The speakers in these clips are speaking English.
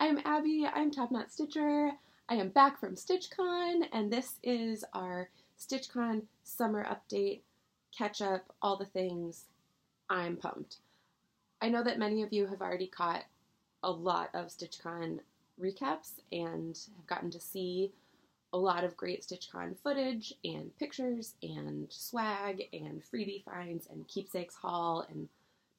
I'm Abby. I'm Top Knot Stitcher. I am back from StitchCon, and this is our StitchCon summer update, catch up, all the things. I'm pumped. I know that many of you have already caught a lot of StitchCon recaps and have gotten to see a lot of great StitchCon footage and pictures and swag and freebie finds and keepsakes haul and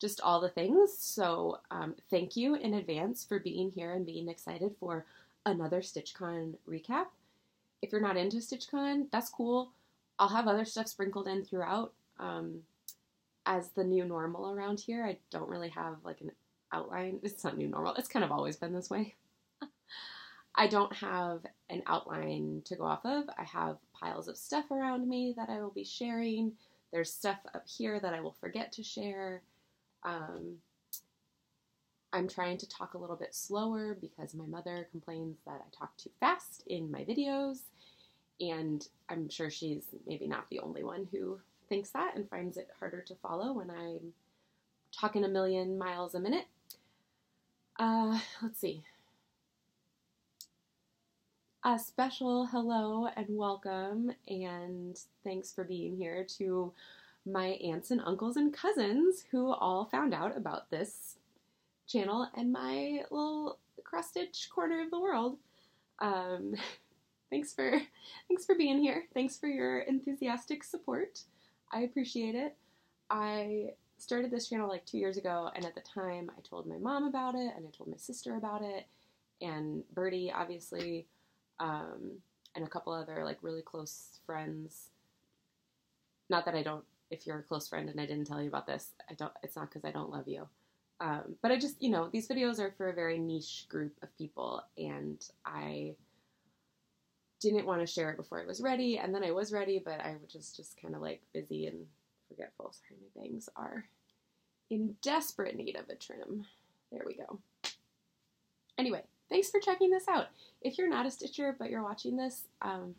just all the things. So, um, thank you in advance for being here and being excited for another StitchCon recap. If you're not into StitchCon, that's cool. I'll have other stuff sprinkled in throughout. Um, as the new normal around here, I don't really have like an outline. It's not new normal, it's kind of always been this way. I don't have an outline to go off of. I have piles of stuff around me that I will be sharing. There's stuff up here that I will forget to share. Um, I'm trying to talk a little bit slower because my mother complains that I talk too fast in my videos. And I'm sure she's maybe not the only one who thinks that and finds it harder to follow when I'm talking a million miles a minute. Uh, let's see. A special hello and welcome, and thanks for being here to my aunts and uncles and cousins who all found out about this channel and my little cross stitch corner of the world. Um, thanks for thanks for being here. Thanks for your enthusiastic support. I appreciate it. I started this channel like two years ago, and at the time, I told my mom about it, and I told my sister about it, and Birdie, obviously, um, and a couple other like really close friends. Not that I don't if you're a close friend and I didn't tell you about this, I don't. It's not because I don't love you, um, but I just you know these videos are for a very niche group of people, and I didn't want to share it before I was ready, and then I was ready, but I was just just kind of like busy and forgetful. Sorry, my bangs are in desperate need of a trim. There we go. Anyway, thanks for checking this out. If you're not a stitcher but you're watching this, um,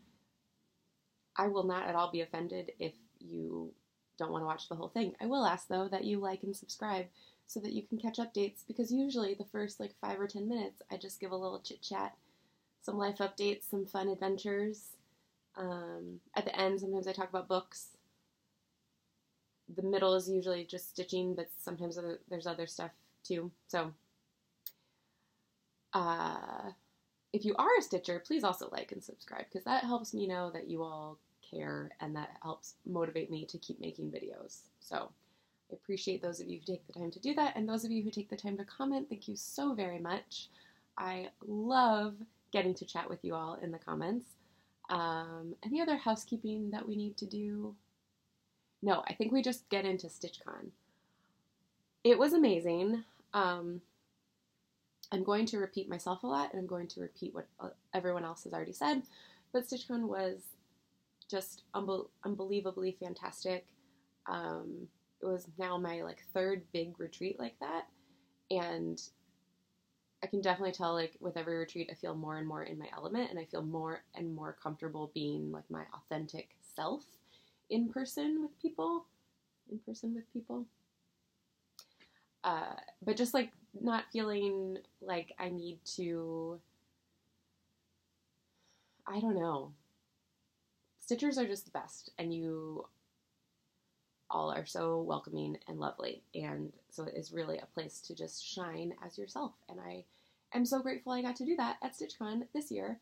I will not at all be offended if you don't want to watch the whole thing. I will ask though that you like and subscribe so that you can catch updates because usually the first like five or ten minutes I just give a little chit chat, some life updates, some fun adventures. Um, at the end, sometimes I talk about books. The middle is usually just stitching, but sometimes there's other stuff too. So, uh, if you are a stitcher, please also like and subscribe because that helps me know that you all care and that helps motivate me to keep making videos. So I appreciate those of you who take the time to do that and those of you who take the time to comment. Thank you so very much. I love getting to chat with you all in the comments. Um, any other housekeeping that we need to do? No, I think we just get into StitchCon. It was amazing. Um, I'm going to repeat myself a lot and I'm going to repeat what uh, everyone else has already said, but StitchCon was just unbe- unbelievably fantastic. Um, it was now my like third big retreat like that, and I can definitely tell like with every retreat I feel more and more in my element, and I feel more and more comfortable being like my authentic self in person with people, in person with people. Uh, but just like not feeling like I need to. I don't know Stitchers are just the best, and you all are so welcoming and lovely. And so it is really a place to just shine as yourself. And I am so grateful I got to do that at StitchCon this year.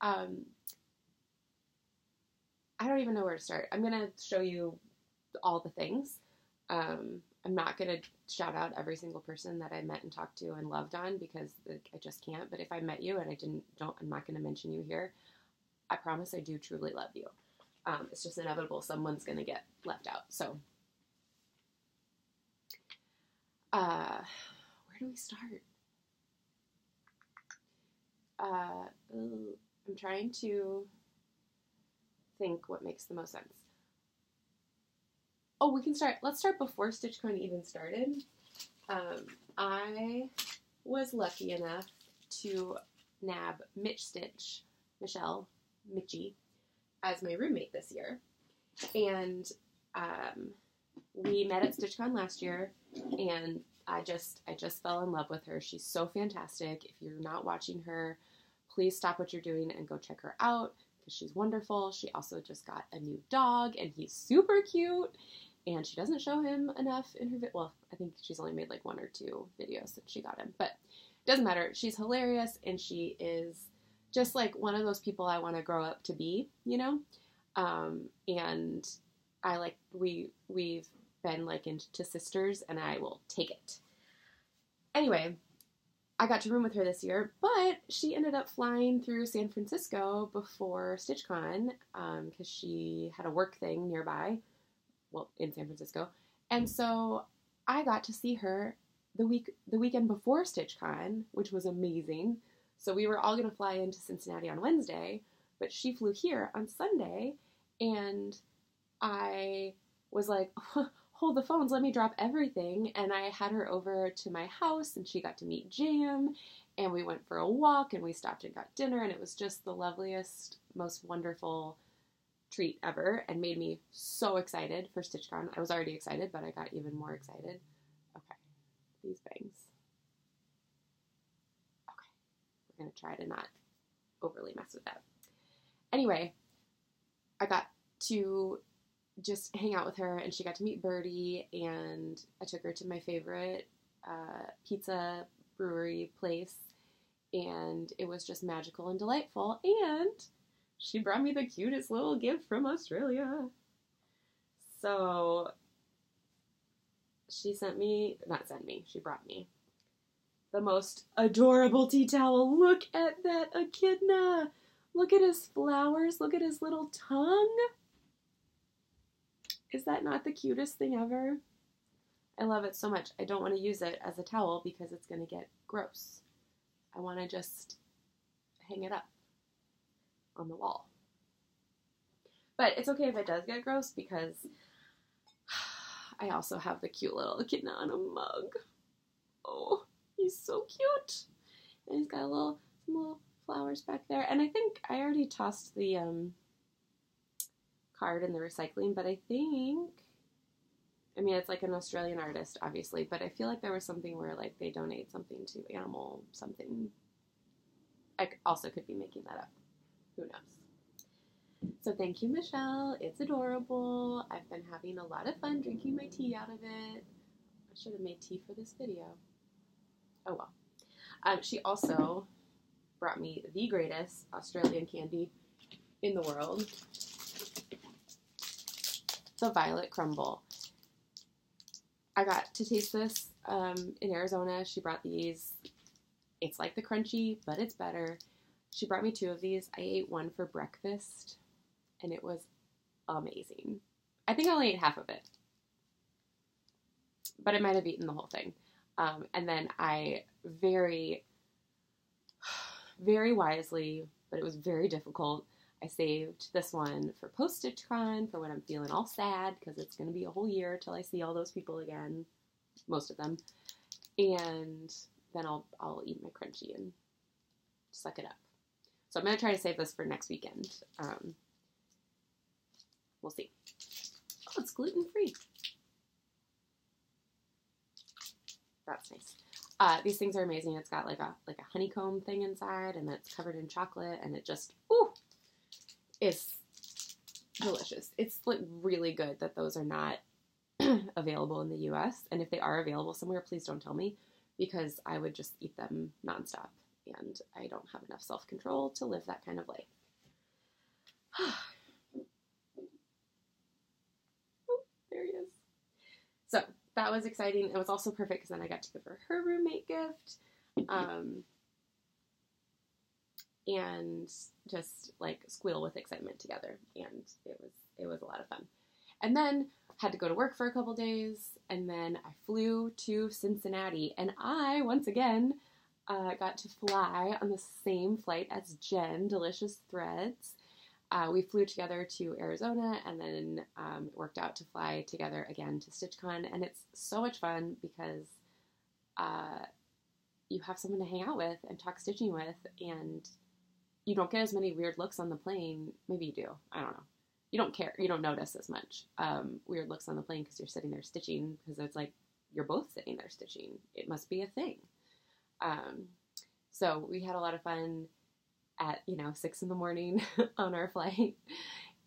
Um, I don't even know where to start. I'm going to show you all the things. Um, I'm not going to shout out every single person that I met and talked to and loved on because I just can't. But if I met you and I didn't, don't, I'm not going to mention you here. I promise I do truly love you. Um, it's just inevitable someone's going to get left out. So, uh, where do we start? Uh, I'm trying to think what makes the most sense. Oh, we can start. Let's start before StitchCon even started. Um, I was lucky enough to nab Mich Stitch, Michelle, Mitchie, as my roommate this year. And um, we met at StitchCon last year, and I just I just fell in love with her. She's so fantastic. If you're not watching her, please stop what you're doing and go check her out because she's wonderful. She also just got a new dog and he's super cute. And she doesn't show him enough in her vi- well, I think she's only made like one or two videos since she got him, but it doesn't matter. She's hilarious and she is just like one of those people I want to grow up to be, you know? Um, and I like we we've been like into sisters and I will take it. Anyway, I got to room with her this year, but she ended up flying through San Francisco before StitchCon because um, she had a work thing nearby, well, in San Francisco, and so I got to see her the week the weekend before StitchCon, which was amazing. So we were all going to fly into Cincinnati on Wednesday, but she flew here on Sunday, and I was like, hold the phones, let me drop everything. And I had her over to my house and she got to meet Jam and we went for a walk and we stopped and got dinner and it was just the loveliest, most wonderful treat ever and made me so excited for StitchCon. I was already excited, but I got even more excited. Okay, these bangs. Okay, we're gonna try to not overly mess with that. Anyway, I got to just hang out with her, and she got to meet Birdie, and I took her to my favorite uh, pizza brewery place, and it was just magical and delightful. And she brought me the cutest little gift from Australia. So she sent me, not sent me, she brought me the most adorable tea towel. Look at that echidna. Look at his flowers. Look at his little tongue. Is that not the cutest thing ever? I love it so much. I don't want to use it as a towel because it's going to get gross. I want to just hang it up on the wall. But it's okay if it does get gross because I also have the cute little echidna on a mug. Oh, he's so cute. And he's got a little, little flowers back there. And I think I already tossed the um, card in the recycling, but I think I mean it's like an Australian artist, obviously, but I feel like there was something where like they donate something to animal something. I also could be making that up. Who knows? So thank you, Michelle. It's adorable. I've been having a lot of fun drinking my tea out of it. I should have made tea for this video. Oh well. Um, she also brought me the greatest Australian candy in the world the violet crumble. I got to taste this um, in Arizona. She brought these. It's like the crunchy, but it's better. She brought me two of these. I ate one for breakfast, and it was amazing. I think I only ate half of it, but I might have eaten the whole thing. Um, and then I very, very wisely, but it was very difficult, I saved this one for postage con for when I'm feeling all sad because it's going to be a whole year till I see all those people again, most of them. And then I'll I'll eat my crunchy and suck it up. So I'm going to try to save this for next weekend. Um, we'll see. Oh, it's gluten free. That's nice. Uh, these things are amazing. It's got like a like a honeycomb thing inside, and it's covered in chocolate, and it just ooh, is delicious. It's like really good that those are not available in the US. And if they are available somewhere, please don't tell me because I would just eat them nonstop. And I don't have enough self control to live that kind of life. oh, there he is. So that was exciting. It was also perfect because then I got to give her her roommate gift. Um, and just like squeal with excitement together. And it was it was a lot of fun. And then had to go to work for a couple days. And then i flew to cincinnati. And i once again uh, got to fly on the same flight as jen delicious threads uh, we flew together to arizona and then um, worked out to fly together again to stitchcon and it's so much fun because uh, you have someone to hang out with and talk stitching with and you don't get as many weird looks on the plane. Maybe you do. I don't know. You don't care. You don't notice as much um, weird looks on the plane because you're sitting there stitching because it's like you're both sitting there stitching. It must be a thing. Um, so we had a lot of fun at you know six in the morning on our flight,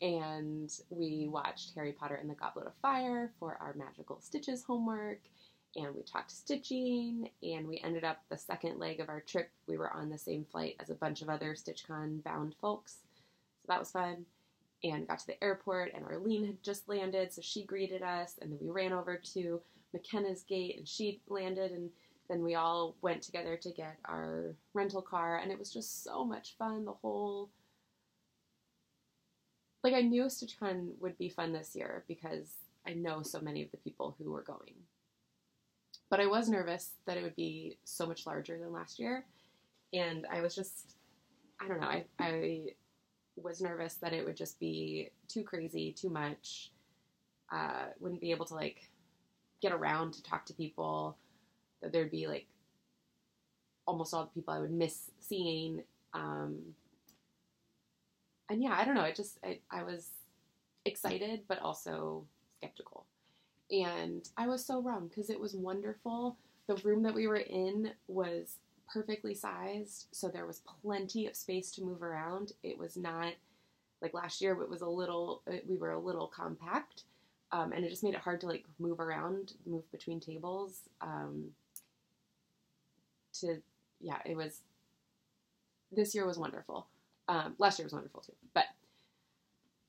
and we watched Harry Potter and the Goblet of Fire for our magical stitches homework. And we talked stitching, and we ended up the second leg of our trip. We were on the same flight as a bunch of other StitchCon bound folks, so that was fun and got to the airport and Arlene had just landed so she greeted us and then we ran over to McKenna's gate and she landed and then we all went together to get our rental car and it was just so much fun the whole like I knew StitchCon would be fun this year because I know so many of the people who were going. But I was nervous that it would be so much larger than last year and I was just I don't know, I I was nervous that it would just be too crazy, too much. Uh, wouldn't be able to like get around to talk to people. That there'd be like almost all the people I would miss seeing. Um, and yeah, I don't know. It just I, I was excited, but also skeptical. And I was so wrong because it was wonderful. The room that we were in was perfectly sized, so there was plenty of space to move around. It was not like last year, it was a little, uh, we were a little compact, um, and it just made it hard to like move around, move between tables. Um, to, yeah, it was, this year was wonderful. Um, last year was wonderful too, but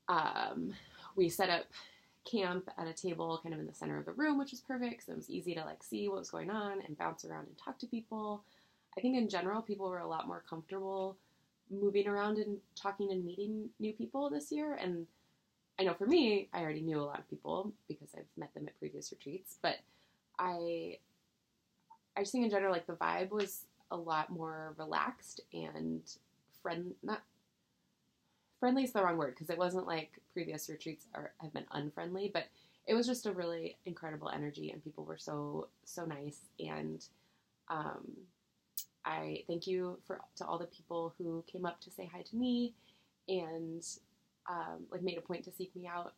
um, we set up camp at a table kind of in the center of the room, which was perfect. So it was easy to like see what was going on and bounce around and talk to people. I think in general, people were a lot more comfortable moving around and talking and meeting new people this year. And I know for me, I already knew a lot of people because I've met them at previous retreats, but I I just think in general, like the vibe was a lot more relaxed and friend not friendly is the wrong word because it wasn't like previous retreats are have been unfriendly, but it was just a really incredible energy and people were so so nice and um, I thank you for to all the people who came up to say hi to me and um, like made a point to seek me out.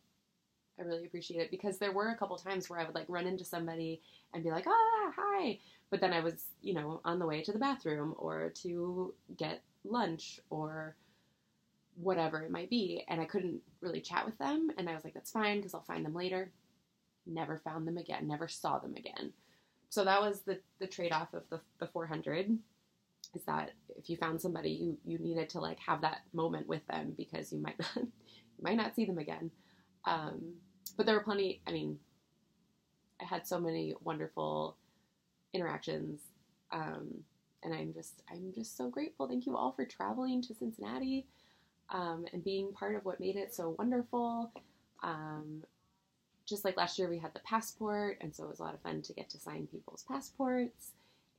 I really appreciate it because there were a couple times where I would like run into somebody and be like, "Ah, hi," but then I was, you know, on the way to the bathroom or to get lunch or whatever it might be, and I couldn't really chat with them, and I was like, "That's fine because I'll find them later." Never found them again. Never saw them again. So that was the the trade off of the the 400 is that if you found somebody you you needed to like have that moment with them because you might not you might not see them again um, but there were plenty i mean i had so many wonderful interactions um, and i'm just i'm just so grateful thank you all for traveling to cincinnati um, and being part of what made it so wonderful um, just like last year we had the passport and so it was a lot of fun to get to sign people's passports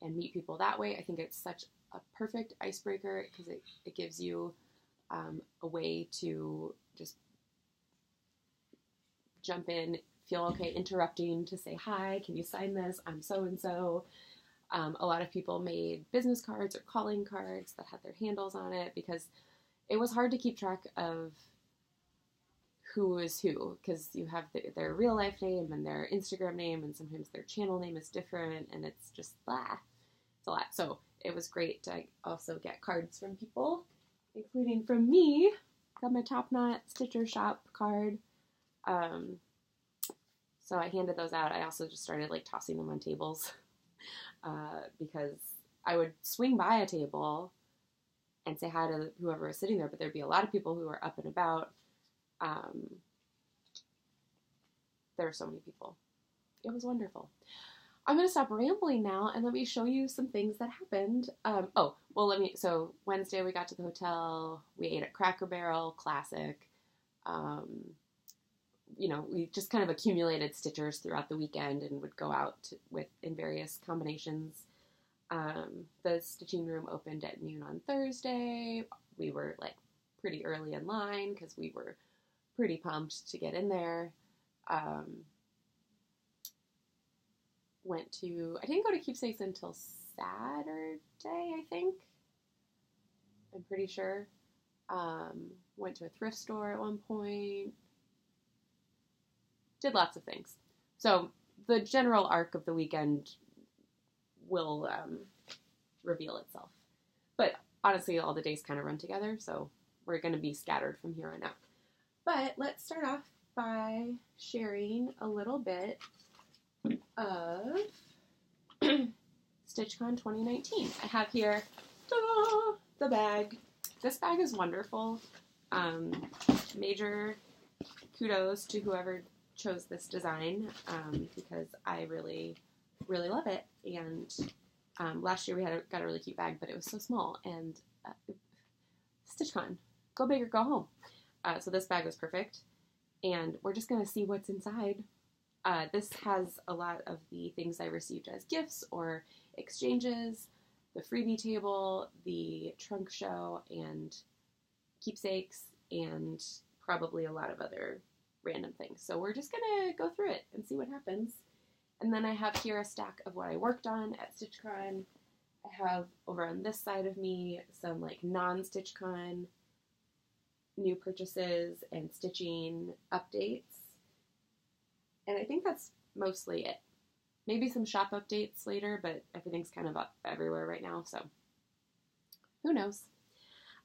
and meet people that way. I think it's such a perfect icebreaker because it, it gives you um, a way to just jump in, feel okay interrupting to say, Hi, can you sign this? I'm so and so. A lot of people made business cards or calling cards that had their handles on it because it was hard to keep track of who is who because you have the, their real life name and their Instagram name, and sometimes their channel name is different, and it's just blah it's a lot. So it was great to also get cards from people, including from me. Got my Top Knot Stitcher Shop card. Um, so I handed those out. I also just started like tossing them on tables uh, because I would swing by a table and say hi to whoever was sitting there, but there'd be a lot of people who were up and about. Um, there were so many people. It was wonderful. I'm going to stop rambling now and let me show you some things that happened. Um, oh, well, let me. So, Wednesday we got to the hotel. We ate at Cracker Barrel, classic. Um, you know, we just kind of accumulated stitchers throughout the weekend and would go out to, with in various combinations. Um, the stitching room opened at noon on Thursday. We were like pretty early in line because we were pretty pumped to get in there. Um, went to I didn't go to keepsakes until Saturday, I think. I'm pretty sure. Um, went to a thrift store at one point. Did lots of things. So the general arc of the weekend will um, reveal itself. But honestly, all the days kind of run together, so we're going to be scattered from here on out. But let's start off by sharing a little bit of StitchCon 2019. I have here the bag. This bag is wonderful. Um, major kudos to whoever chose this design um, because I really, really love it. And um, last year we had a, got a really cute bag, but it was so small. And uh, StitchCon, go big or go home. Uh, so this bag was perfect. And we're just to see what's inside. Uh, this has a lot of the things I received as gifts or exchanges, the freebie table, the trunk show, and keepsakes, and probably a lot of other random things. So we're just gonna go through it and see what happens. And then I have here a stack of what I worked on at StitchCon. I have over on this side of me some like non-StitchCon new purchases and stitching updates. And I think that's mostly it. Maybe some shop updates later, but everything's kind of up everywhere right now, so who knows.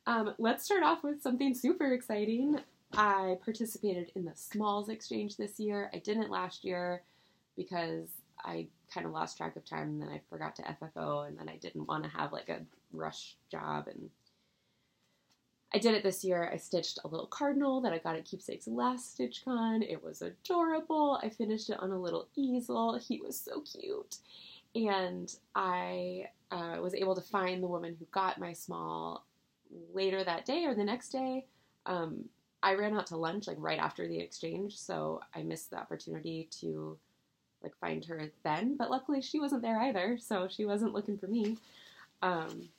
Um, let's start off with something super exciting. I participated in the Smalls Exchange this year. I didn't last year because I kind of lost track of time and then I forgot to FFO and then I didn't want to have like a rush job and I did it this year. I stitched a little cardinal that I got at Keepsakes last StitchCon. It was adorable. I finished it on a little easel. He was so cute. And I uh, was able to find the woman who got my small later that day or the next day. Um, I ran out to lunch like right after the exchange, so I missed the opportunity to like find her then. But luckily, she wasn't there either, so she wasn't looking for me. Um,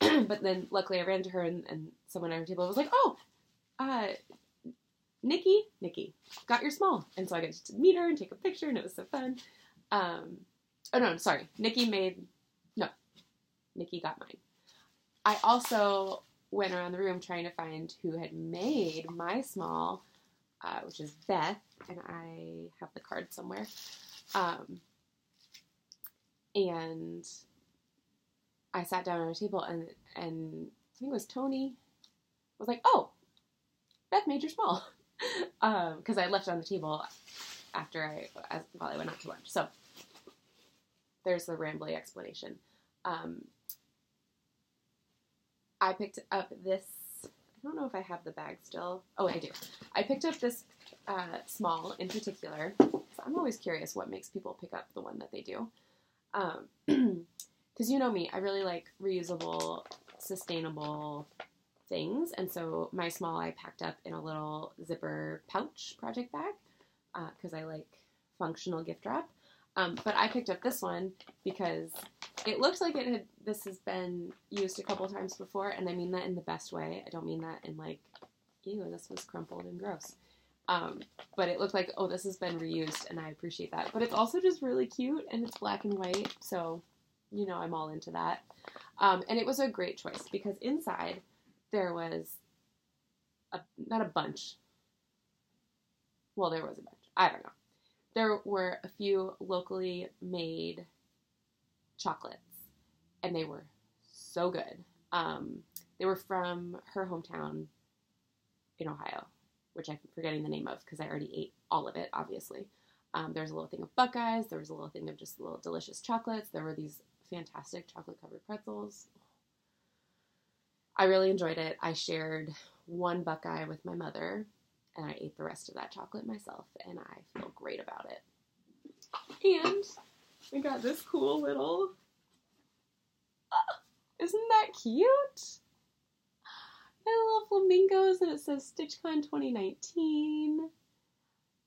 but then luckily, I ran to her, and, and someone at her table was like, "Oh, uh, Nikki, Nikki, got your small," and so I got to meet her and take a picture, and it was so fun. Um, oh no, sorry, Nikki made no, Nikki got mine. I also went around the room trying to find who had made my small, uh, which is Beth, and I have the card somewhere. Um, and I sat down at a table, and and I think it was Tony was like, "Oh, Beth made your small," because um, I left it on the table after I as, while I went out to lunch. So there's the rambly explanation. Um, I picked up this. I don't know if I have the bag still. Oh, I do. I picked up this uh, small in particular. I'm always curious what makes people pick up the one that they do. Because um, you know me, I really like reusable, sustainable things. And so my small I packed up in a little zipper pouch project bag because uh, I like functional gift wrap. Um, but I picked up this one because it looks like it had this has been used a couple times before, and I mean that in the best way. I don't mean that in like, ew, this was crumpled and gross. Um, but it looked like, oh, this has been reused, and I appreciate that. But it's also just really cute, and it's black and white, so you know I'm all into that. Um, and it was a great choice because inside there was a not a bunch. Well, there was a bunch. I don't know there were a few locally made chocolates, and they were so good. Um, they were from her hometown in Ohio, which I'm forgetting the name of because I already ate all of it, obviously. Um, there was a little thing of Buckeyes. There was a little thing of just little delicious chocolates. There were these fantastic chocolate covered pretzels. I really enjoyed it. I shared one Buckeye with my mother and I ate the rest of that chocolate myself, and I feel great about it. And I got this cool little. Uh, isn't that cute? I love flamingos, and it says StitchCon 2019.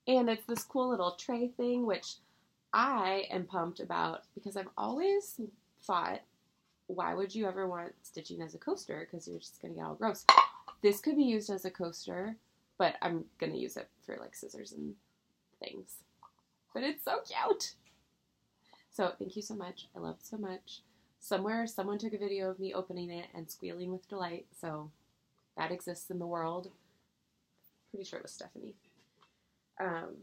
And it's this cool little tray thing, which I am pumped about because I've always thought, why would you ever want stitching as a coaster? Because you're just going to get all gross. This could be used as a coaster but I'm gonna use it for like scissors and things. But it's so cute. So thank you so much. I love it so much. Somewhere someone took a video of me opening it and squealing with delight, so that exists in the world. Pretty sure it was Stephanie. Um,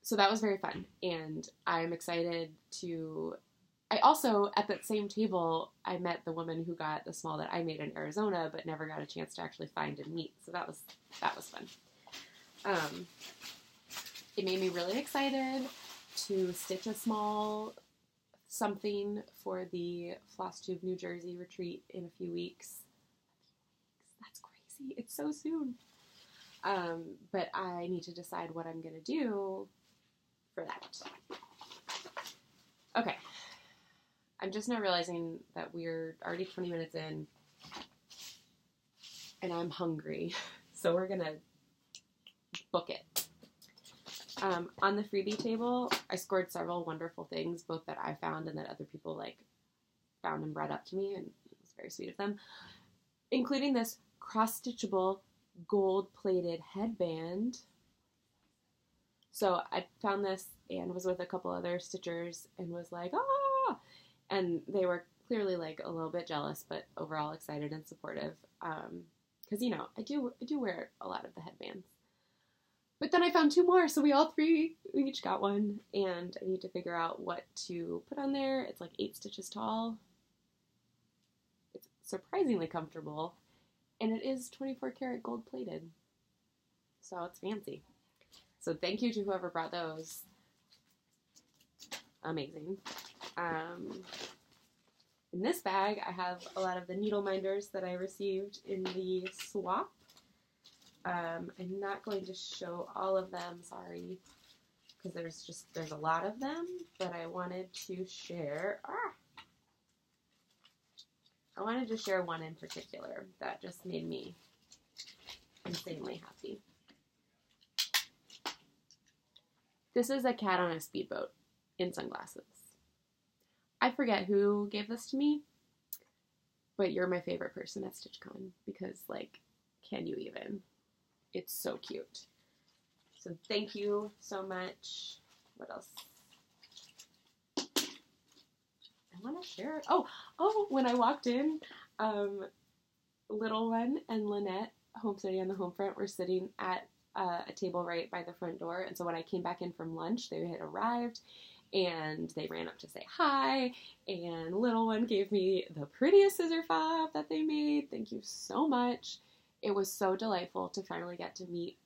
so that was very fun, and I'm excited to I also at that same table I met the woman who got the small that I made in Arizona, but never got a chance to actually find and meet. So that was that was fun. Um, it made me really excited to stitch a small something for the Floss Tube New Jersey retreat in a few weeks. That's crazy. It's so soon. Um, but I need to decide what I'm going to do for that. Okay. I'm just now realizing that we're already 20 minutes in and I'm hungry. So we're going to book it. Um, on the freebie table, I scored several wonderful things, both that I found and that other people like found and brought up to me, and it was very sweet of them, including this cross-stitchable gold-plated headband. So I found this and was with a couple other stitchers and was like, ah, and they were clearly like a little bit jealous, but overall excited and supportive. Um, because you know I do I do wear a lot of the headbands. But then I found two more, so we all three we each got one, and I need to figure out what to put on there. It's like eight stitches tall. It's surprisingly comfortable, and it is 24 karat gold plated, so it's fancy. So thank you to whoever brought those. Amazing. Um, in this bag, I have a lot of the needle minders that I received in the swap. Um, I'm not going to show all of them, sorry, because there's just, there's a lot of them, but I wanted to share, ah, I wanted to share one in particular that just made me insanely happy. This is a cat on a speedboat in sunglasses. I forget who gave this to me, but you're my favorite person at StitchCon because, like, can you even? It's so cute. So thank you so much. What else? I want to share. Oh, oh, when I walked in, um, Little One and Lynette, home study on the home front, were sitting at uh, a table right by the front door. And so when I came back in from lunch, they had arrived and they ran up to say hi. And Little One gave me the prettiest scissor fob that they made. Thank you so much it was so delightful to finally get to meet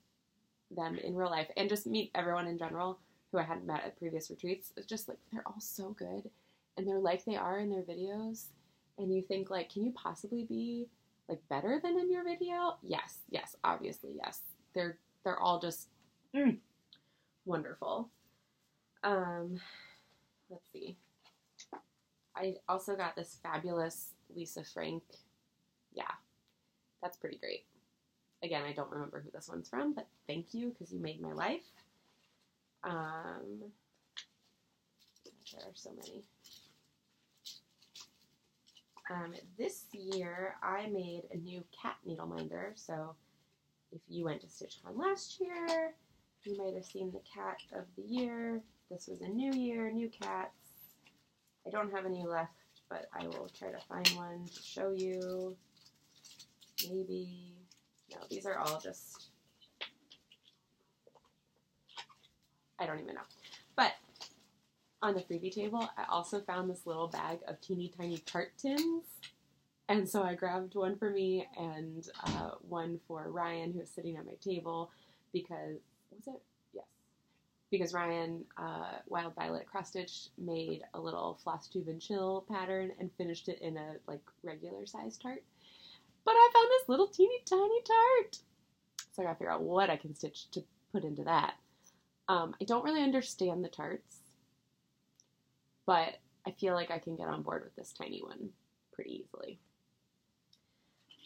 them in real life and just meet everyone in general who I hadn't met at previous retreats. It's just like they're all so good and they're like they are in their videos. And you think like, can you possibly be like better than in your video? Yes, yes, obviously, yes. They're they're all just mm, wonderful. Um, let's see. I also got this fabulous Lisa Frank. Yeah, that's pretty great. Again, I don't remember who this one's from, but thank you because you made my life. Um, there are so many. Um, this year, I made a new cat needle minder. So, if you went to StitchCon last year, you might have seen the cat of the year. This was a new year, new cats. I don't have any left, but I will try to find one to show you maybe, no, these are all just, I don't even know. But on the freebie table, I also found this little bag of teeny tiny tart tins. And so I grabbed one for me and uh, one for Ryan, who was sitting at my table, because, was it? Because Ryan, uh, Wild Violet Cross Stitch, made a little floss tube and chill pattern and finished it in a like regular size tart. But I found this little teeny tiny tart. So I gotta figure out what I can stitch to put into that. Um, I don't really understand the tarts, but I feel like I can get on board with this tiny one pretty easily.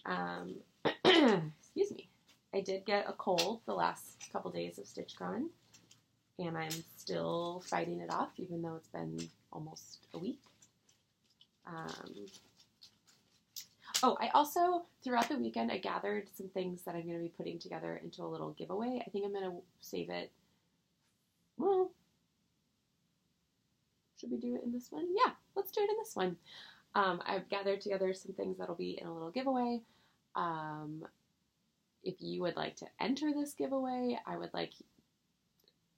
Um, excuse me. I did get a cold the last couple days of StitchCon, and I'm still fighting it off, even though it's been almost a week. Um, Oh, I also, throughout the weekend, I gathered some things that I'm going to be putting together into a little giveaway. I think I'm going to save it. Well, should we do it in this one? Yeah, let's do it in this one. Um, I've gathered together some things that'll be in a little giveaway. Um, if you would like to enter this giveaway, I would like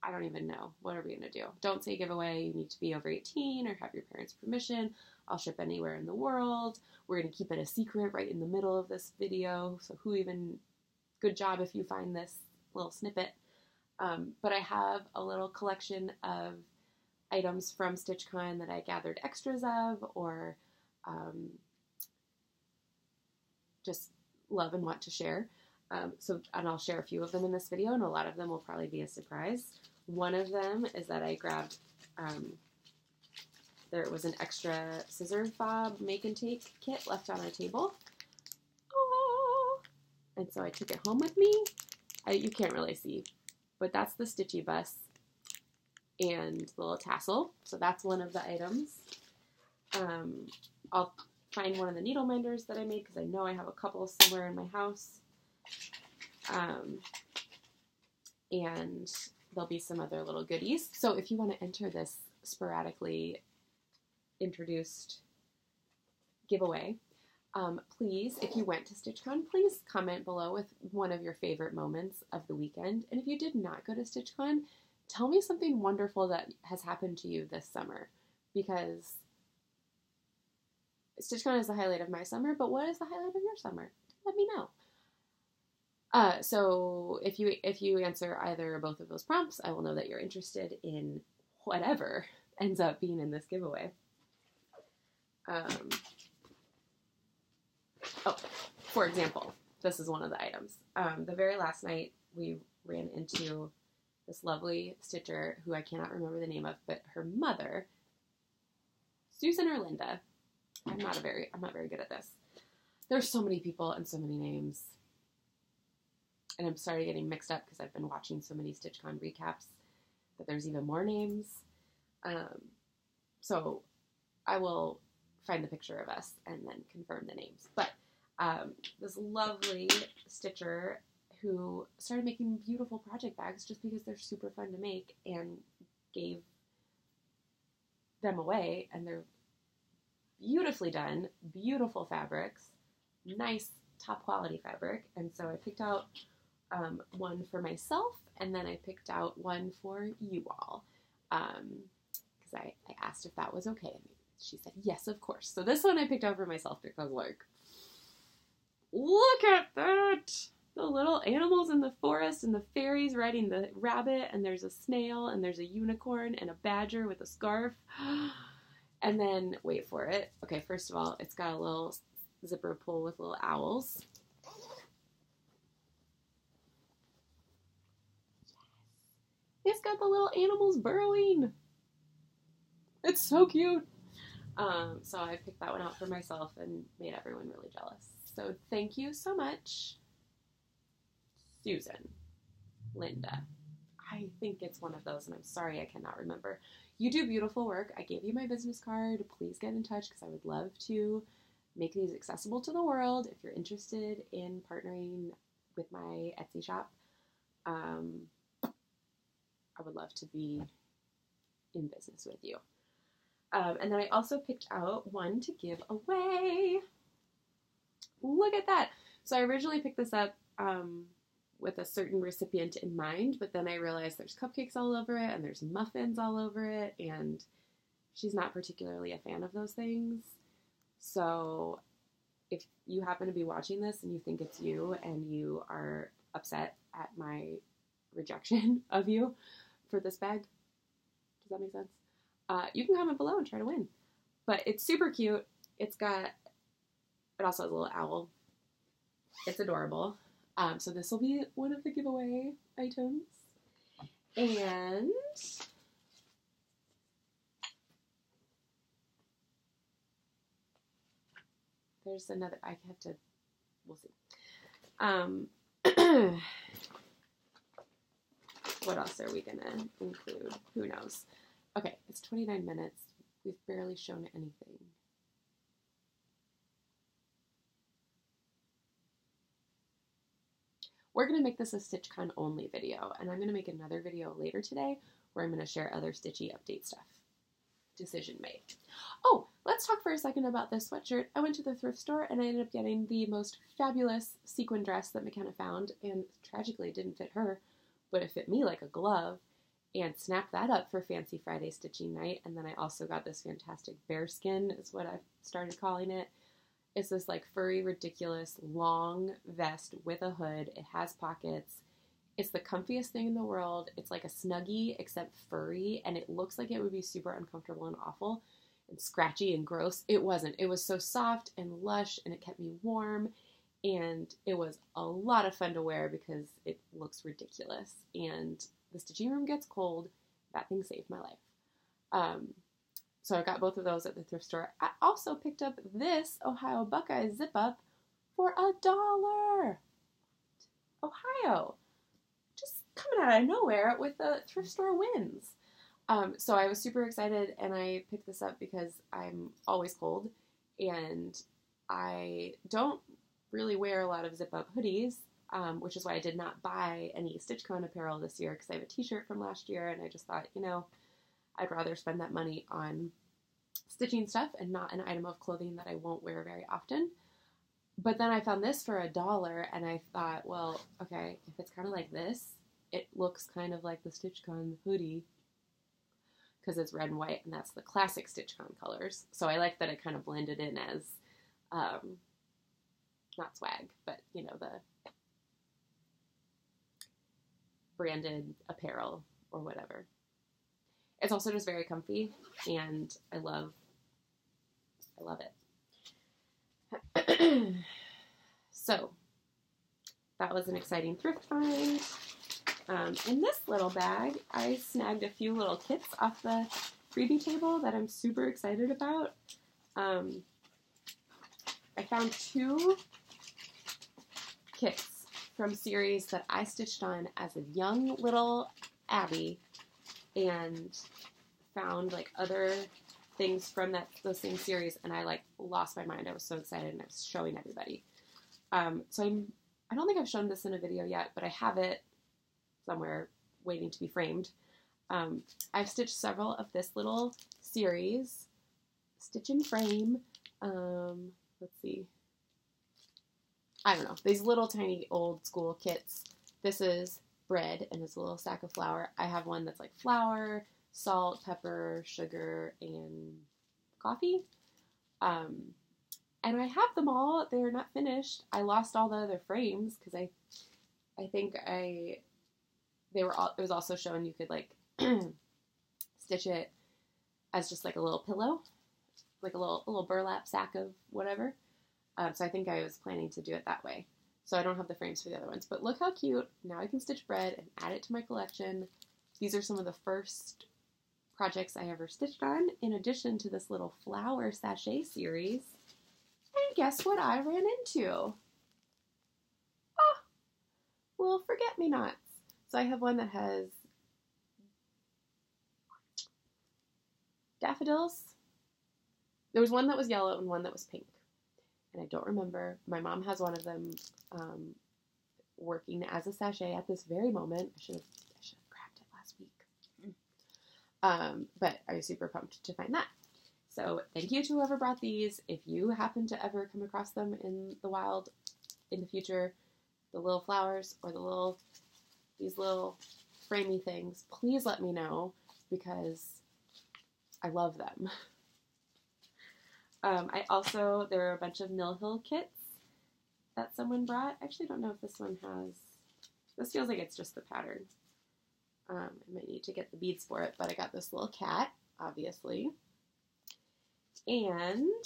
I don't even know. What are we going to do? Don't say giveaway. You need to be over 18 or have your parents' permission. I'll ship anywhere in the world. We're going to keep it a secret right in the middle of this video. So, who even, good job if you find this little snippet. Um, but I have a little collection of items from StitchCon that I gathered extras of or um, just love and want to share. Um, so, and I'll share a few of them in this video, and a lot of them will probably be a surprise. One of them is that I grabbed, um, there was an extra scissor fob make and take kit left on our table. Oh, and so I took it home with me. I, you can't really see, but that's the Stitchy Bus and the little tassel. So that's one of the items. Um, I'll find one of the needle minders that I made because I know I have a couple somewhere in my house. Um, and there'll be some other little goodies. So if you want to enter this sporadically introduced giveaway, um, please, if you went to StitchCon, please comment below with one of your favorite moments of the weekend. And if you did not go to StitchCon, tell me something wonderful that has happened to you this summer because StitchCon is the highlight of my summer, but what is the highlight of your summer? Let me know. Uh, so if you if you answer either or both of those prompts, I will know that you're interested in whatever ends up being in this giveaway. Um, oh, for example, this is one of the items. Um, the very last night we ran into this lovely stitcher who I cannot remember the name of, but her mother, Susan or Linda. I'm not a very I'm not very good at this. There's so many people and so many names. And I'm starting getting mixed up because I've been watching so many StitchCon recaps that there's even more names. Um, so I will find the picture of us and then confirm the names. But um, this lovely stitcher who started making beautiful project bags just because they're super fun to make and gave them away and they're beautifully done, beautiful fabrics, nice top quality fabric. And so I picked out um, one for myself and then I picked out one for you all because um, I, I asked if that was okay. She said, yes, of course. So this one I picked out for myself because, like, look at that! the little animals in the forest and the fairies riding the rabbit and there's a snail and there's a unicorn and a badger with a scarf and then wait for it okay first of all it's got a little zipper pull with little owls it's got the little animals burrowing it's so cute um, so i picked that one out for myself and made everyone really jealous so thank you so much Susan, Linda. I think it's one of those, and I'm sorry I cannot remember. You do beautiful work. I gave you my business card. Please get in touch because I would love to make these accessible to the world. If you're interested in partnering with my Etsy shop, um, I would love to be in business with you. Um, and then I also picked out one to give away. Look at that. So I originally picked this up um, with a certain recipient in mind, but then I realized there's cupcakes all over it and there's muffins all over it, and she's not particularly a fan of those things. So if you happen to be watching this and you think it's you and you are upset at my rejection of you for this bag, does that make sense? Uh, you can comment below and try to win. But it's super cute. It's got, it also has a little owl. It's adorable. Um, so this will be one of the giveaway items. And there's another, I have to, we'll see. Um, what else are we gonna include? Who knows? Okay, it's 29 minutes. We've barely shown anything. We're going to make this a StitchCon only video, and I'm going to make another video later today where I'm going to share other Stitchy update stuff. Decision made. Oh, let's talk for a second about this sweatshirt. I went to the thrift store and I ended up getting the most fabulous sequin dress that McKenna found, and tragically didn't fit her, but it fit me like a glove. and snapped that up for Fancy Friday Stitching Night. And then I also got this fantastic bearskin, is what I've started calling it. It's this like furry, ridiculous, long vest with a hood. It has pockets. It's the comfiest thing in the world. It's like a snuggie except furry, and it looks like it would be super uncomfortable and awful and scratchy and gross. It wasn't. It was so soft and lush, and it kept me warm. And it was a lot of fun to wear because it looks ridiculous. And the stitching room gets cold. That thing saved my life. Um, so I got both of those at the thrift store. I also picked up this Ohio Buckeye zip up for a dollar. Ohio. Just coming out of nowhere with the thrift store wins. Um, so I was super excited and I picked this up because I'm always cold and I don't really wear a lot of zip up hoodies, um, which is why I did not buy any StitchCon apparel this year because I have a t shirt from last year and I just thought, you know, I'd rather spend that money on stitching stuff and not an item of clothing that I won't wear very often. But then I found this for a dollar and I thought, well, okay, if it's kind of like this, it looks kind of like the StitchCon hoodie because it's red and white and that's the classic StitchCon colors. So I like that it kind of blended in as um, not swag, but you know, the branded apparel or whatever. It's also just very comfy, and I love, I love it. so that was an exciting thrift find. Um, in this little bag, I snagged a few little kits off the freebie table that I'm super excited about. Um, I found two kits from series that I stitched on as a young little Abby and found like other things from that those same series and I like lost my mind. I was so excited and I was showing everybody. Um, so I'm I don't think I've shown this in a video yet, but I have it somewhere waiting to be framed. Um, I've stitched several of this little series, Stitch and Frame. Um, let's see. I don't know, these little tiny old school kits. This is bread and it's a little sack of flour. I have one that's like flour, salt, pepper, sugar, and coffee. Um, and I have them all. They're not finished. I lost all the other frames because I, I think I, they were all. It was also shown you could like stitch it as just like a little pillow, like a little a little burlap sack of whatever. Um, so I think I was planning to do it that way. So I don't have the frames for the other ones. But look how cute. Now I can stitch bread and add it to my collection. These are some of the first projects I ever stitched on, in addition to this little flower sachet series. And guess what I ran into? Oh, little forget-me-nots. So I have one that has daffodils. There was one that was yellow and one that was pink and I don't remember. My mom has one of them um, working as a sachet at this very moment. I should have I should have grabbed it last week. Um, but I was super pumped to find that. So thank you to whoever brought these. If you happen to ever come across them in the wild in the future, the little flowers or the little these little framey things, please let me know because I love them. Um, I also, there are a bunch of Mill Hill kits that someone brought. I actually don't know if this one has, this feels like it's just the pattern. Um, I might need to get the beads for it, but I got this little cat, obviously. And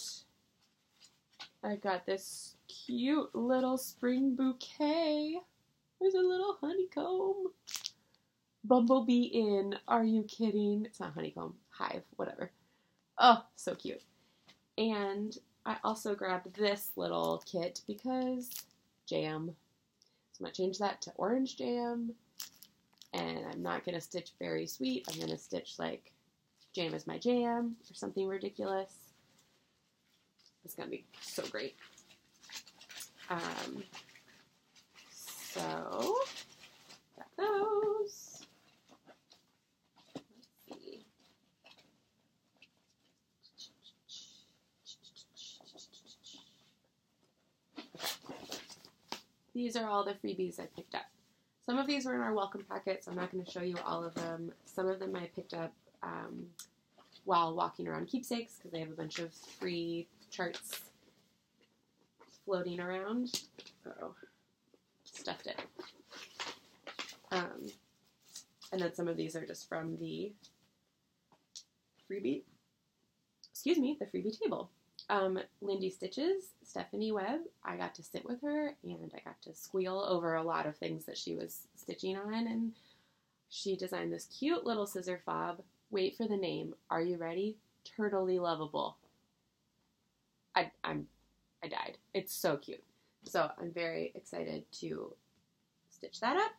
I got this cute little spring bouquet. There's a little honeycomb. Bumblebee in. Are you kidding? It's not honeycomb. Hive. Whatever. Oh, so cute. And I also grabbed this little kit because jam. So I'm going to change that to orange jam. And I'm not going to stitch very sweet. I'm going to stitch like jam is my jam or something ridiculous. It's going to be so great. Um, so, got those. These are all the freebies I picked up. Some of these were in our welcome packet, so I'm not going to show you all of them. Some of them I picked up um, while walking around Keepsakes because they have a bunch of free charts floating around. oh, stuffed it. Um, and then some of these are just from the freebie, excuse me, the freebie table. Um, Lindy Stitches, Stephanie Webb, I got to sit with her and I got to squeal over a lot of things that she was stitching on. And she designed this cute little scissor fob. Wait for the name. Are you ready? Turtly Lovable. I, I'm, I died. It's so cute. So I'm very excited to stitch that up.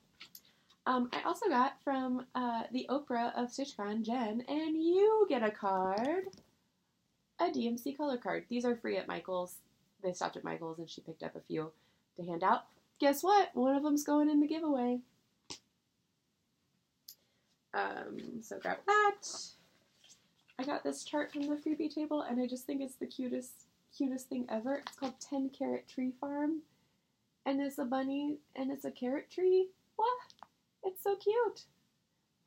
Um, I also got from uh, the Oprah of StitchCon, Jen, and you get a card a DMC color card. These are free at Michael's. They stopped at Michael's and she picked up a few to hand out. Guess what? One of them's going in the giveaway. Um, so grab that. I got this chart from the freebie table and I just think it's the cutest, cutest thing ever. It's called 10 Carrot Tree Farm. And it's a bunny and it's a carrot tree. What? It's so cute.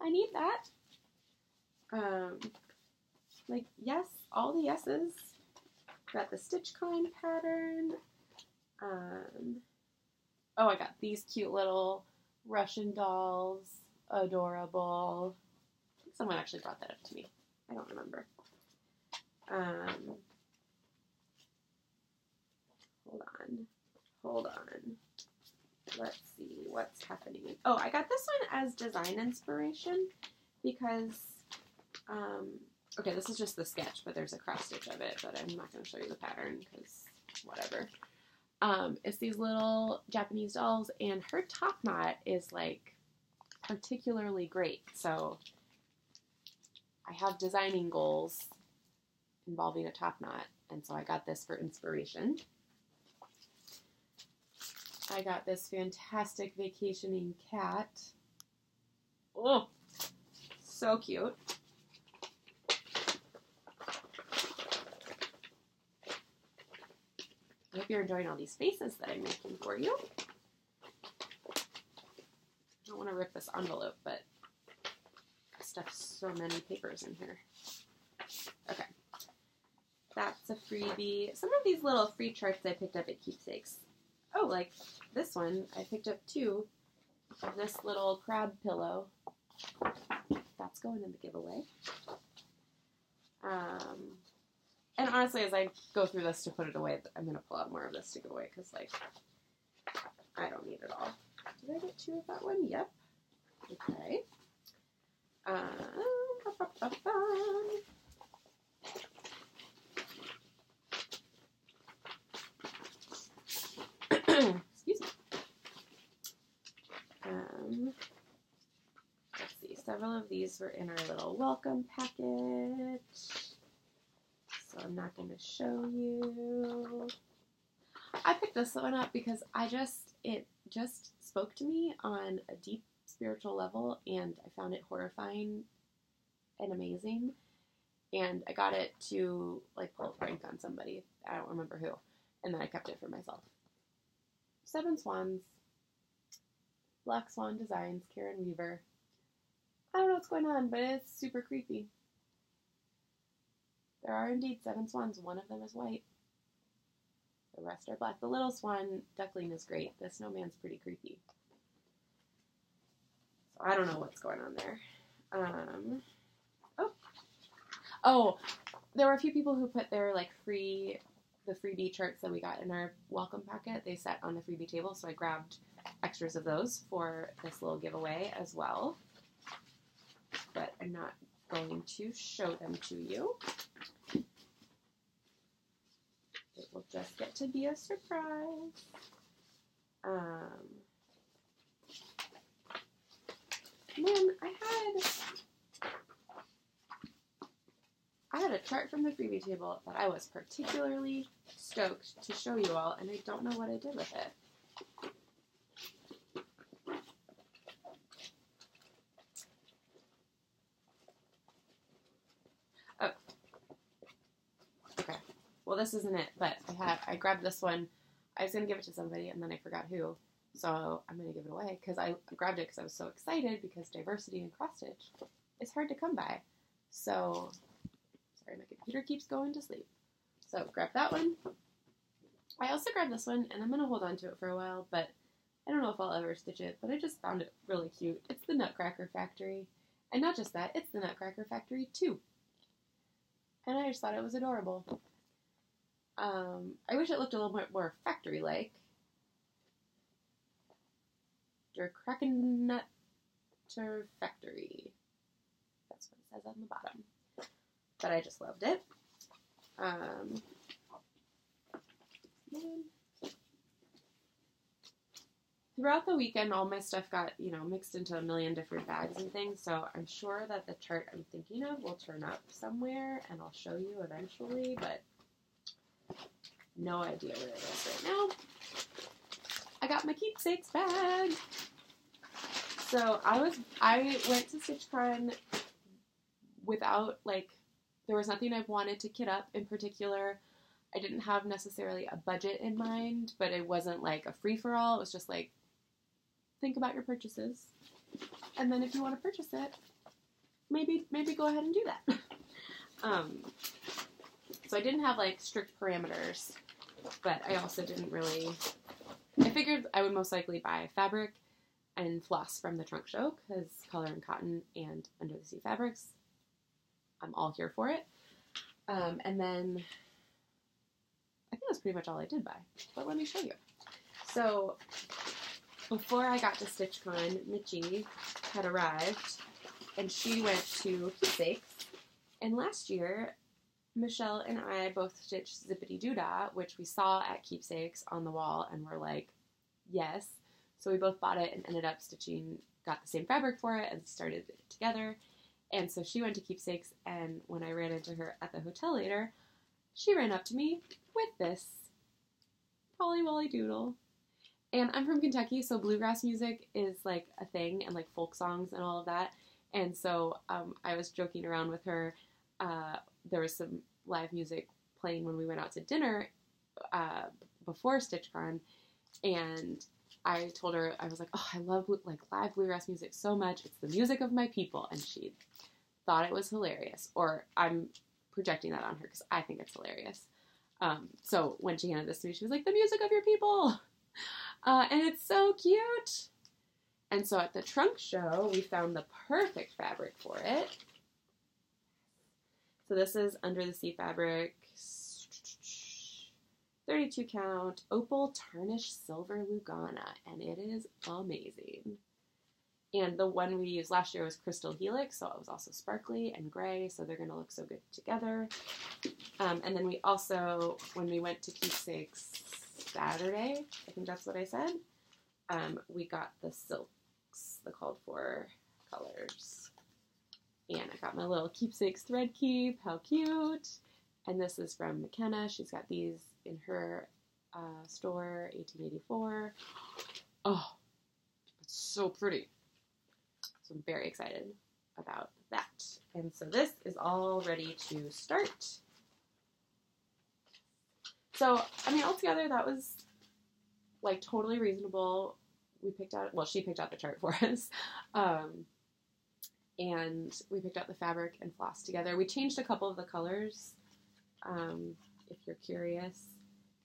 I need that. Um, like, yes, all the yeses. Got the StitchCon pattern. Um, oh, I got these cute little Russian dolls. Adorable. Someone actually brought that up to me. I don't remember. Um, hold on. Hold on. Let's see what's happening. Oh, I got this one as design inspiration because um, Okay, this is just the sketch, but there's a cross stitch of it, but I'm not going to show you the pattern because whatever. Um, it's these little Japanese dolls, and her top knot is like particularly great. So I have designing goals involving a top knot, and so I got this for inspiration. I got this fantastic vacationing cat. Oh, so cute. I hope you're enjoying all these faces that I'm making for you. I don't want to rip this envelope, but I stuffed so many papers in here. Okay. That's a freebie. Some of these little free charts I picked up at Keepsakes. Oh, like this one, I picked up two of this little crab pillow. That's going in the giveaway. Um, and honestly, as I go through this to put it away, I'm going to pull out more of this to go away because, like, I don't need it all. Did I get two of that one? Yep. Okay. Um, Excuse me. Um, let's see. Several of these were in our little welcome packet. I'm not going to show you. I picked this one up because I just, it just spoke to me on a deep spiritual level and I found it horrifying and amazing. And I got it to like pull a prank on somebody. I don't remember who. And then I kept it for myself. Seven Swans, Black Swan Designs, Karen Weaver. I don't know what's going on, but it's super creepy. There are indeed seven swans. One of them is white. The rest are black. The little swan duckling is great. The snowman's pretty creepy. So I don't know what's going on there. Um, oh, oh, there were a few people who put their like free, the freebie charts that we got in our welcome packet. They sat on the freebie table, so I grabbed extras of those for this little giveaway as well. But I'm not going to show them to you. It will just get to be a surprise. Um, man, I had I had a chart from the freebie table that I was particularly stoked to show you all, and I don't know what I did with it. Well, this isn't it, but I had I grabbed this one. I was gonna give it to somebody, and then I forgot who. So I'm going to give it away because I grabbed it because I was so excited because diversity in cross stitch is hard to come by. So, sorry, my computer keeps going to sleep. So grab that one. I also grabbed this one and I'm going to hold on to it for a while, but I don't know if I'll ever stitch it, but I just found it really cute. It's the Nutcracker Factory. And not just that, it's the Nutcracker Factory too. And I just thought it was adorable. Um, I wish it looked a little bit more factory-like. Der Krakennutter Factory. That's what it says on the bottom. But I just loved it. Um, throughout the weekend, all my stuff got, you know, mixed into a million different bags and things. So I'm sure that the chart I'm thinking of will turn up somewhere and I'll show you eventually, but no idea where it is right now. I got my keepsakes bag. So I was, I went to StitchCon without, like, there was nothing I wanted to kit up in particular. I didn't have necessarily a budget in mind, but it wasn't like a free for all. It was just like, think about your purchases, and then if you want to purchase it, maybe maybe go ahead and do that. um, so I didn't have like strict parameters, but I also didn't really. I figured I would most likely buy fabric and floss from the trunk show because color and cotton and under the sea fabrics. I'm all here for it. Um, and then I think that's pretty much all I did buy. But let me show you. So before I got to StitchCon, Mitchie had arrived and she went to Keepsakes. And last year, Michelle and I both stitched Zippity Doodah, which we saw at Keepsakes on the wall and were like, yes. So we both bought it and ended up stitching, got the same fabric for it and started it together. And so she went to Keepsakes, and when I ran into her at the hotel later, she ran up to me with this Polly Wolly Doodle and I'm from Kentucky, so bluegrass music is like a thing, and like folk songs and all of that. And so um, I was joking around with her. Uh, there was some live music playing when we went out to dinner uh, before StitchCon, and I told her I was like, "Oh, I love like live bluegrass music so much. It's the music of my people," and she thought it was hilarious. Or I'm projecting that on her because I think it's hilarious. Um, so when she handed this to me, she was like, "The music of your people." Uh, and it's so cute. And so at the trunk show, we found the perfect fabric for it. So this is Under the Sea fabric, 32 count, opal tarnished silver Lugana, and it is amazing. And the one we used last year was Crystal Helix, so it was also sparkly and gray, so they're going to look so good together. Um, and then we also, when we went to Keepsakes Saturday, I think that's what I said, um, we got the silks, the called for colors. And I got my little keepsakes thread keep. How cute! And this is from McKenna. She's got these in her uh, store, 1884. Oh, it's so pretty. So I'm very excited about that. And so this is all ready to start. So, I mean, altogether, that was like totally reasonable. We picked out, well, she picked out the chart for us. Um, and we picked out the fabric and floss together. We changed a couple of the colors, um, if you're curious,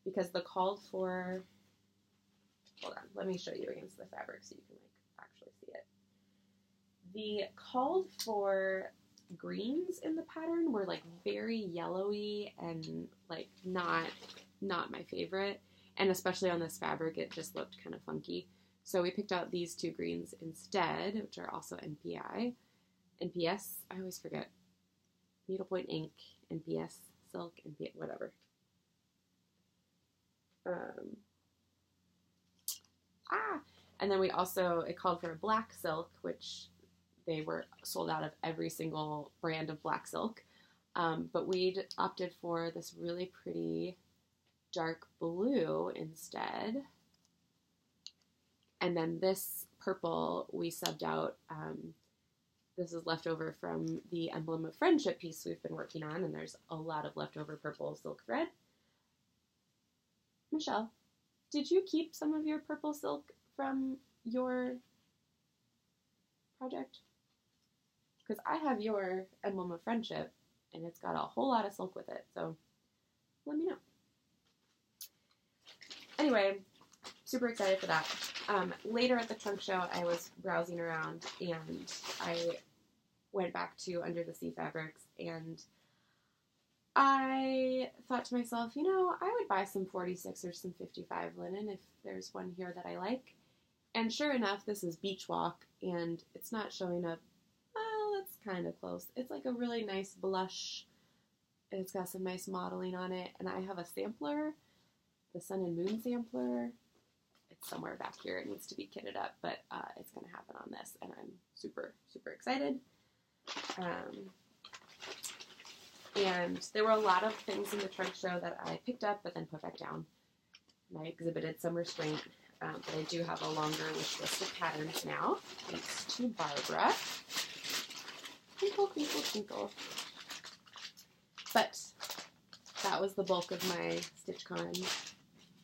because the called for, hold on, let me show you against the fabric so you can like actually see it. The called for greens in the pattern were like very yellowy and like not not my favorite. And especially on this fabric, it just looked kind of funky. So we picked out these two greens instead, which are also NPI. NPS, I always forget. Needlepoint Inc, NPS, silk, NPS, whatever. Um, ah! And then we also, it called for a black silk, which they were sold out of every single brand of black silk. Um, but we'd opted for this really pretty dark blue instead. And then this purple we subbed out. Um, this is leftover from the Emblem of Friendship piece we've been working on, and there's a lot of leftover purple silk thread. Michelle, did you keep some of your purple silk from your project? Because I have your emblem of friendship, and it's got a whole lot of silk with it. So let me know. Anyway, super excited for that. Um, later at the trunk show, I was browsing around and I went back to Under the Sea Fabrics and I thought to myself, you know, I would buy some 46 or some 55 linen if there's one here that I like. And sure enough, this is Beach Walk and it's not showing up. Well, it's kind of close. It's like a really nice blush. It's got some nice modeling on it. And I have a sampler, the Sun and Moon sampler somewhere back here. It needs to be kitted up, but uh, it's going to happen on this, and I'm super, super excited. Um, and there were a lot of things in the trunk show that I picked up but then put back down. And I exhibited some restraint, um, but I do have a longer wish list of patterns now, thanks to Barbara. Twinkle, twinkle, twinkle. But that was the bulk of my StitchCon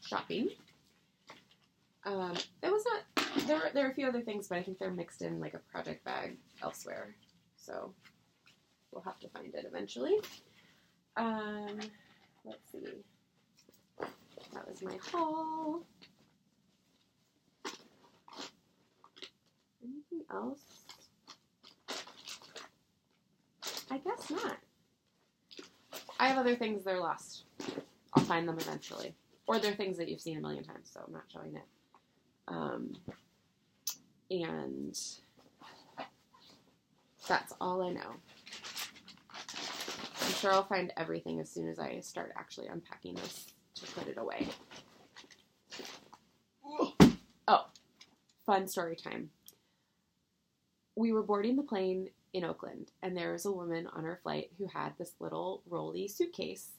shopping. Um, it was not. There, there are a few other things, but I think they're mixed in like a project bag elsewhere. So we'll have to find it eventually. Um, let's see. That was my haul. Anything else? I guess not. I have other things that are lost. I'll find them eventually. Or they're things that you've seen a million times, so I'm not showing it. Um, and that's all I know. I'm sure I'll find everything as soon as I start actually unpacking this to put it away. Oh, fun story time. We were boarding the plane in Oakland, and there was a woman on our flight who had this little rolly suitcase.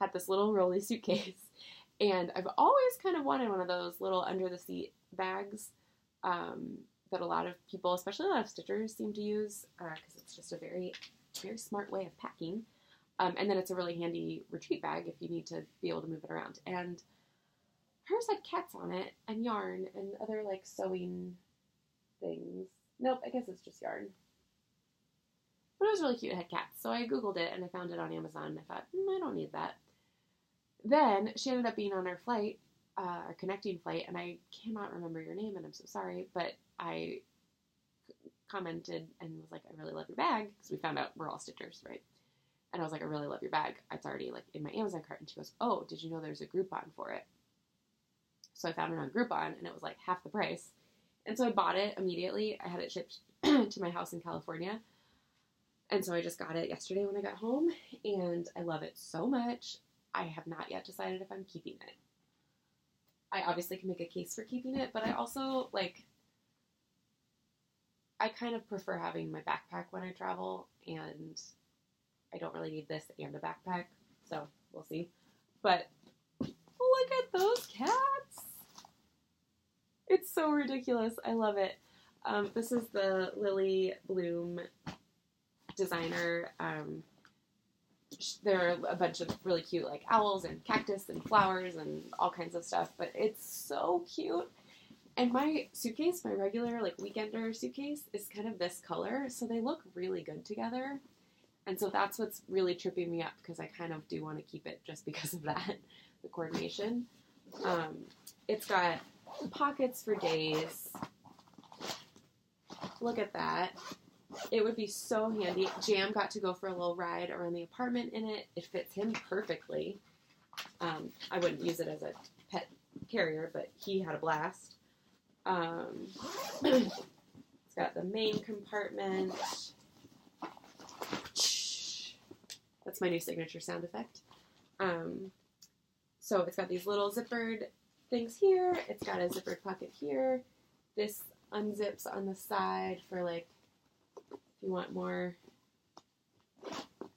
Had this little rolly suitcase and I've always kind of wanted one of those little under the seat bags um, that a lot of people, especially a lot of stitchers, seem to use because uh, it's just a very, very smart way of packing. Um, and then it's a really handy retreat bag if you need to be able to move it around. And hers had cats on it and yarn and other like sewing things. Nope, I guess it's just yarn. But it was really cute. It had cats. So I Googled it and I found it on Amazon. And I thought, mm, I don't need that then she ended up being on our flight, uh, our connecting flight, and I cannot remember your name, and I'm so sorry, but I commented and was like, I really love your bag, because we found out we're all stitchers, right? And I was like, I really love your bag. It's already like in my Amazon cart. And she goes, Oh, did you know there's a Groupon for it? So I found it on Groupon, and it was like half the price. And so I bought it immediately. I had it shipped to my house in California. And so I just got it yesterday when I got home, and I love it so much. I have not yet decided if I'm keeping it. I obviously can make a case for keeping it, but I also like I kind of prefer having my backpack when I travel and I don't really need this and a backpack, so we'll see. But look at those cats. It's so ridiculous. I love it. Um, this is the Lily Bloom designer um, there are a bunch of really cute like owls and cactus and flowers and all kinds of stuff, but it's so cute. And my suitcase, my regular like weekender suitcase, is kind of this color, so they look really good together. And so that's what's really tripping me up because I kind of do want to keep it just because of that, the coordination. Um, it's got pockets for days. Look at that. It would be so handy. Jam got to go for a little ride around the apartment in it. It fits him perfectly. Um, I wouldn't use it as a pet carrier, but he had a blast. Um, it's got the main compartment. That's my new signature sound effect. Um, so it's got these little zippered things here. It's got a zippered pocket here. This unzips on the side for like you want more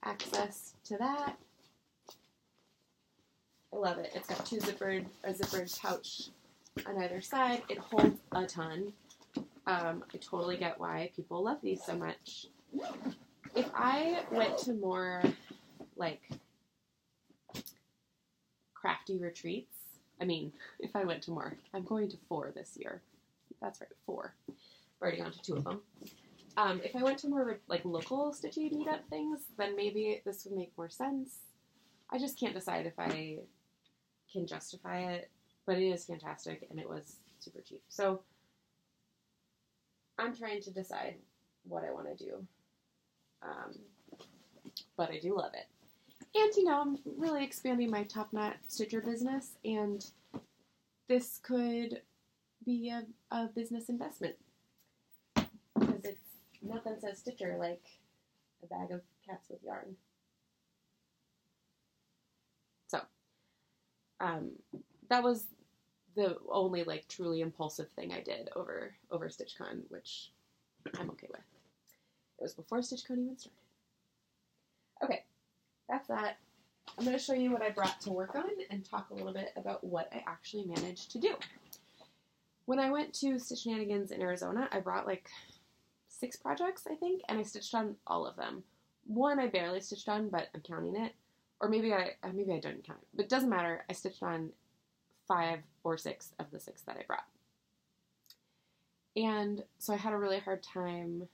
access to that. I love it. It's got two zippered, a zippered pouch on either side. It holds a ton. Um, I totally get why people love these so much. If I went to more like crafty retreats, I mean, if I went to more, I'm going to four this year. That's right, four. I've already gone to two of them. Um, if I went to more like local stitchy meetup things, then maybe this would make more sense. I just can't decide if I can justify it, but it is fantastic and it was super cheap. So I'm trying to decide what I want to do. Um, but I do love it. And you know, I'm really expanding my top knot stitcher business, and this could be a, a business investment nothing says stitcher like a bag of cats with yarn. So, um, that was the only like truly impulsive thing I did over over StitchCon, which I'm okay with. It was before StitchCon even started. Okay, that's that. I'm going to show you what I brought to work on and talk a little bit about what I actually managed to do. When I went to Stitch Shenanigans in Arizona, I brought like six projects, I think, and I stitched on all of them. One I barely stitched on, but I'm counting it. Or maybe I uh, maybe I don't count it, but it doesn't matter. I stitched on five or six of the six that I brought. And so I had a really hard time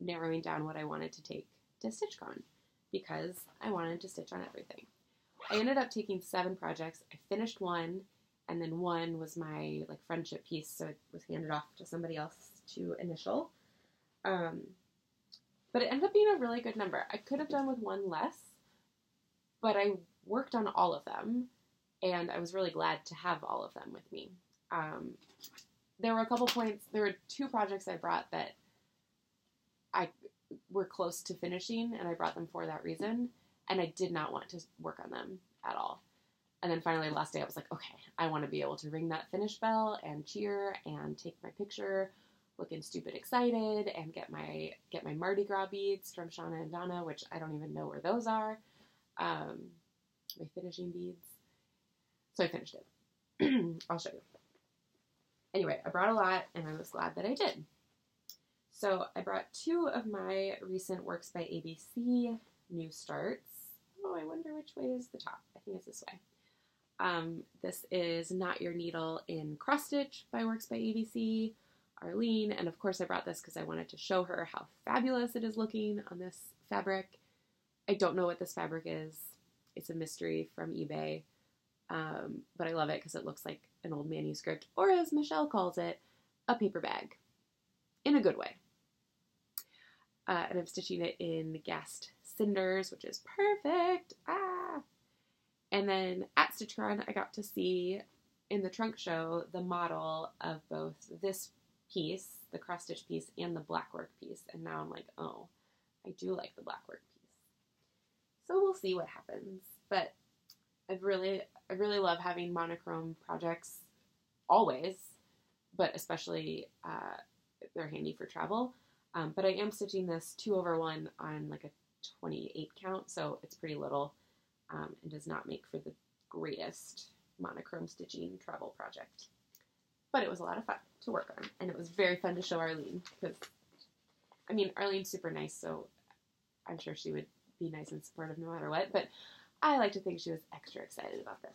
narrowing down what I wanted to take to StitchCon because I wanted to stitch on everything. I ended up taking seven projects. I finished one, and then one was my like friendship piece, so it was handed off to somebody else to initial. Um, but it ended up being a really good number. I could have done with one less, but I worked on all of them, and I was really glad to have all of them with me. Um, there were a couple points. There were two projects I brought that I were close to finishing, and I brought them for that reason. And I did not want to work on them at all. And then finally, last day, I was like, okay, I want to be able to ring that finish bell and cheer and take my picture, looking stupid excited, and get my get my Mardi Gras beads from Shauna and Donna, which I don't even know where those are. Um, my finishing beads. So I finished it. I'll show you. Anyway, I brought a lot, and I was glad that I did. So I brought two of my recent Works by ABC new starts. Oh, I wonder which way is the top. I think it's this way. Um, this is Not Your Needle in Cross Stitch by Works by ABC, Arlene, and of course I brought this because I wanted to show her how fabulous it is looking on this fabric. I don't know what this fabric is. It's a mystery from eBay, um, but I love it because it looks like an old manuscript, or as Michelle calls it, a paper bag, in a good way. Uh, and I'm stitching it in the GAST Cinders, which is perfect. Ah! And then at StitchCon, I got to see in the trunk show the model of both this piece, the cross stitch piece, and the blackwork piece. And now I'm like, oh, I do like the blackwork piece. So we'll see what happens. But I really, I really love having monochrome projects always, but especially uh, they're handy for travel. Um, but I am stitching this two over one on like a 28 count, so it's pretty little um, and does not make for the greatest monochrome stitching travel project. But it was a lot of fun to work on, and it was very fun to show Arlene because, I mean, Arlene's super nice, so I'm sure she would be nice and supportive no matter what. But I like to think she was extra excited about this.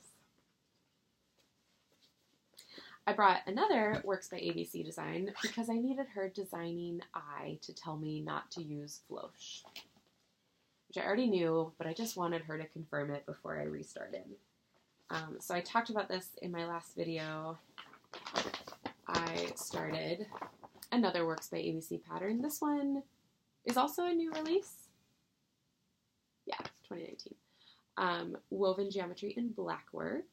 I brought another Works by ABC design because I needed her designing eye to tell me not to use Floche, which I already knew, but I just wanted her to confirm it before I restarted. Um, so I talked about this in my last video. I started another Works by ABC pattern. This one is also a new release. Yeah, 2019. Um, woven geometry in black work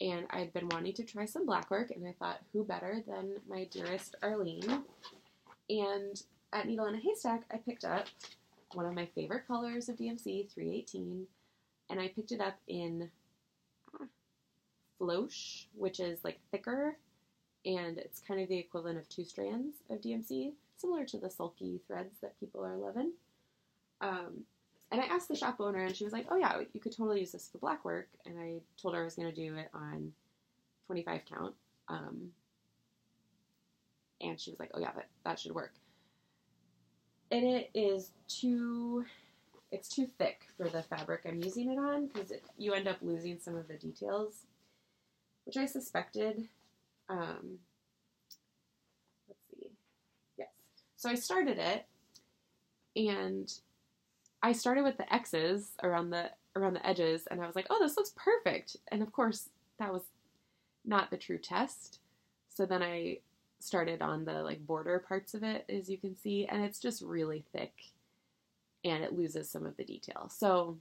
and I'd been wanting to try some black work, and I thought, who better than my dearest Arlene? And at Needle in a Haystack, I picked up one of my favorite colors of DMC, 318, and I picked it up in Floche, which is like thicker, and it's kind of the equivalent of two strands of DMC, similar to the sulky threads that people are loving. Um, and I asked the shop owner, and she was like, "Oh yeah, you could totally use this for black work." And I told her I was going to do it on 25 count. Um, and she was like, "Oh yeah, that that should work." And it is too, it's too thick for the fabric I'm using it on because you end up losing some of the details. Which I suspected. Um, let's see. Yes. So I started it, and I started with the X's around the around the edges, and I was like, "Oh, this looks perfect." And of course, that was not the true test. So then I started on the like border parts of it, as you can see, and it's just really thick, and it loses some of the detail. So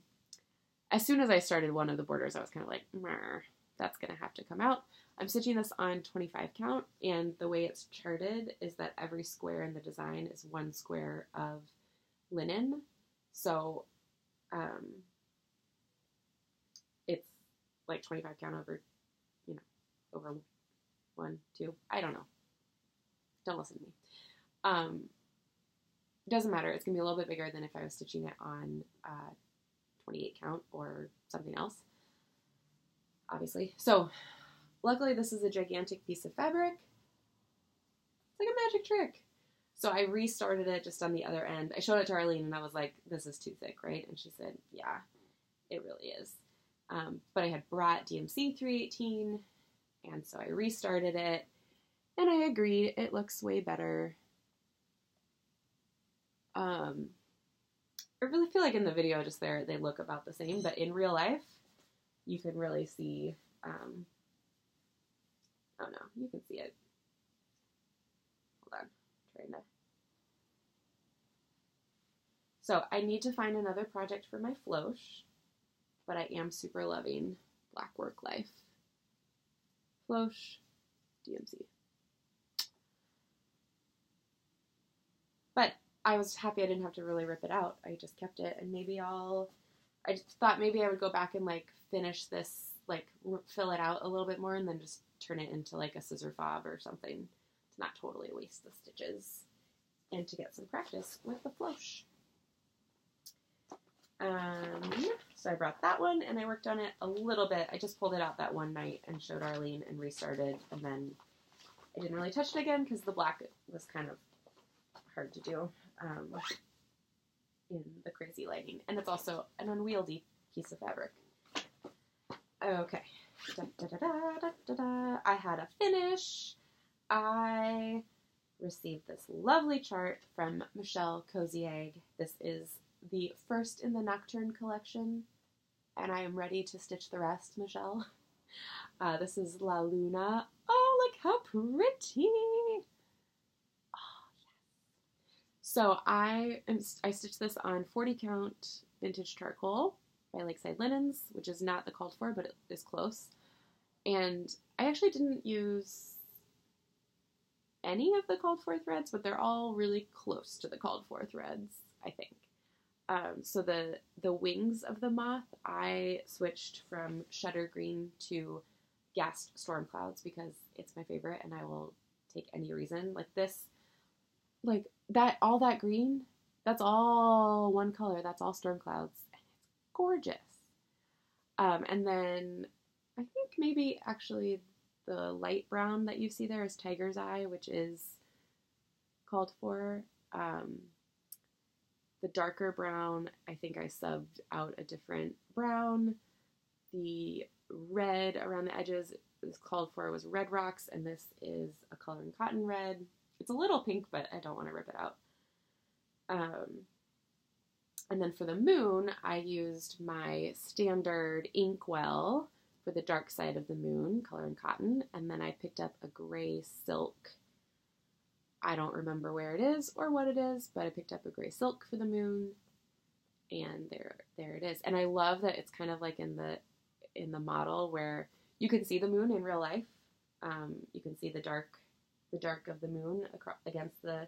as soon as I started one of the borders, I was kind of like, that's gonna have to come out. I'm stitching this on 25 count, and the way it's charted is that every square in the design is one square of linen. So um, it's like 25 count over, you know, over one, two, I don't know. Don't listen to me. Um, doesn't matter. It's going to be a little bit bigger than if I was stitching it on uh, 28 count or something else, obviously. So luckily this is a gigantic piece of fabric. It's like a magic trick. So I restarted it just on the other end. I showed it to Arlene and I was like, this is too thick, right? And she said, yeah, it really is. Um, but I had brought DMC 318 and so I restarted it and I agreed it looks way better. Um, I really feel like in the video just there they look about the same, but in real life you can really see um, oh no, you can see it. Hold on, trying to. So I need to find another project for my floche, but I am super loving Black Work Life. Floche, DMC. But I was happy I didn't have to really rip it out. I just kept it, and maybe I'll. I just thought maybe I would go back and like finish this, like fill it out a little bit more, and then just turn it into like a scissor fob or something to not totally waste the stitches, and to get some practice with the floche. Um, so I brought that one and I worked on it a little bit. I just pulled it out that one night and showed Arlene and restarted, and then I didn't really touch it again because the black was kind of hard to do um, in the crazy lighting. And it's also an unwieldy piece of fabric. Okay. Da, da, da, I had a finish. I received this lovely chart from Michelle Cozy Egg. This is the first in the Nocturne collection, and I am ready to stitch the rest, Michelle. Uh, this is La Luna. Oh, look how pretty! So I am, I stitched this on 40 count vintage charcoal by Lakeside Linens, which is not the called for, but it is close. And I actually didn't use any of the called for threads, but they're all really close to the called for threads, I think. Um, so the the wings of the moth, I switched from Shutter Green to GAST Storm Clouds because it's my favorite, and I will take any reason. Like this, like that all that green, that's all one color. That's all storm clouds. And it's gorgeous. Um, and then I think maybe actually the light brown that you see there is tiger's eye, which is called for. Um, the darker brown, I think I subbed out a different brown. The red around the edges is called for was red rocks, and this is a color in cotton red. It's a little pink, but I don't want to rip it out. Um, and then for the moon, I used my standard Inkwell for the dark side of the moon, color in cotton, and then I picked up a gray silk. I don't remember where it is or what it is, but I picked up a gray silk for the moon, and there, there it is. And I love that it's kind of like in the in the model where you can see the moon in real life. Um, you can see the dark the dark of the moon across, against the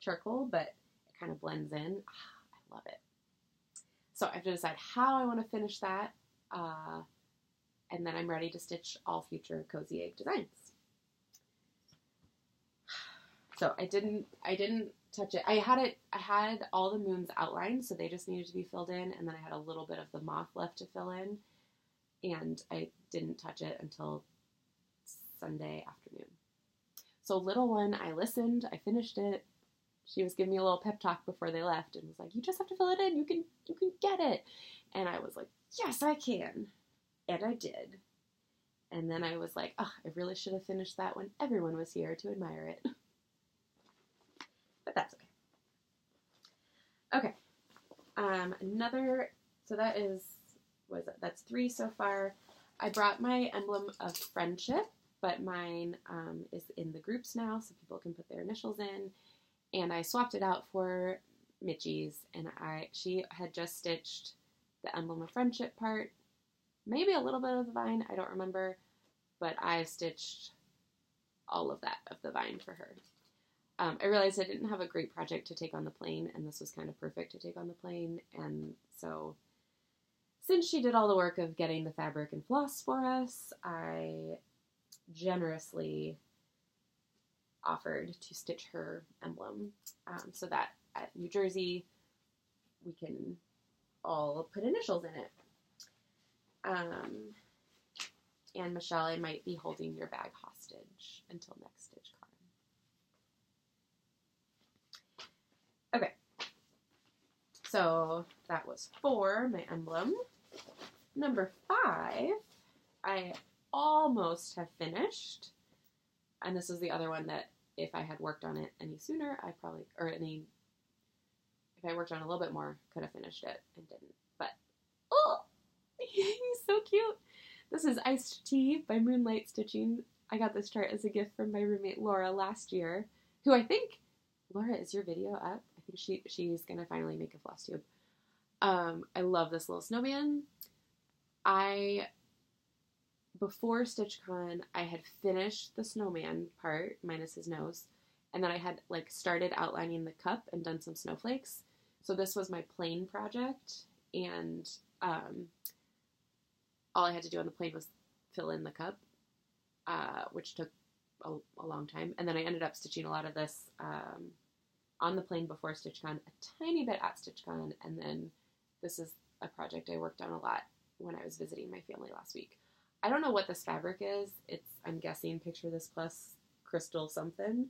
charcoal, but it kind of blends in. Ah, I love it. So I have to decide how I want to finish that, uh, and then I'm ready to stitch all future Cozy Egg designs. So I didn't, I didn't touch it. I had it, I had all the moons outlined, so they just needed to be filled in, and then I had a little bit of the moth left to fill in, and I didn't touch it until Sunday afternoon. So little one, I listened, I finished it. She was giving me a little pep talk before they left and was like, "You just have to fill it in. You can you can get it." And I was like, "Yes, I can." And I did. And then I was like, oh, I really should have finished that when everyone was here to admire it. but that's okay. Okay. Um, another, so that is, was? That's three so far. I brought my emblem of friendship, but mine um, is in the groups now, so people can put their initials in. And I swapped it out for Mitchie's, and I she had just stitched the emblem of friendship part, maybe a little bit of the vine, I don't remember, but I stitched all of that of the vine for her. Um, I realized I didn't have a great project to take on the plane, and this was kind of perfect to take on the plane, and so since she did all the work of getting the fabric and floss for us, I generously offered to stitch her emblem um, so that at New Jersey we can all put initials in it. Um, and Michelle, I might be holding your bag hostage until next Stitch Con. Okay. So that was four, my emblem. Number five, I almost have finished. And this is the other one that if I had worked on it any sooner, I probably, or any, if I worked on a little bit more, could have finished it and didn't. But, oh, he's so cute. This is Iced Tea by Moonlight Stitching. I got this chart as a gift from my roommate Laura last year, who I think, Laura, is your video up? I think she she's gonna finally make a floss tube. Um, I love this little snowman. I before StitchCon, I had finished the snowman part, minus his nose, and then I had like started outlining the cup and done some snowflakes. So this was my plane project, and um, all I had to do on the plane was fill in the cup, uh, which took a, a, long time. And then I ended up stitching a lot of this um, on the plane before StitchCon, a tiny bit at StitchCon, and then this is a project I worked on a lot when I was visiting my family last week. I don't know what this fabric is. It's I'm guessing picture this plus crystal something.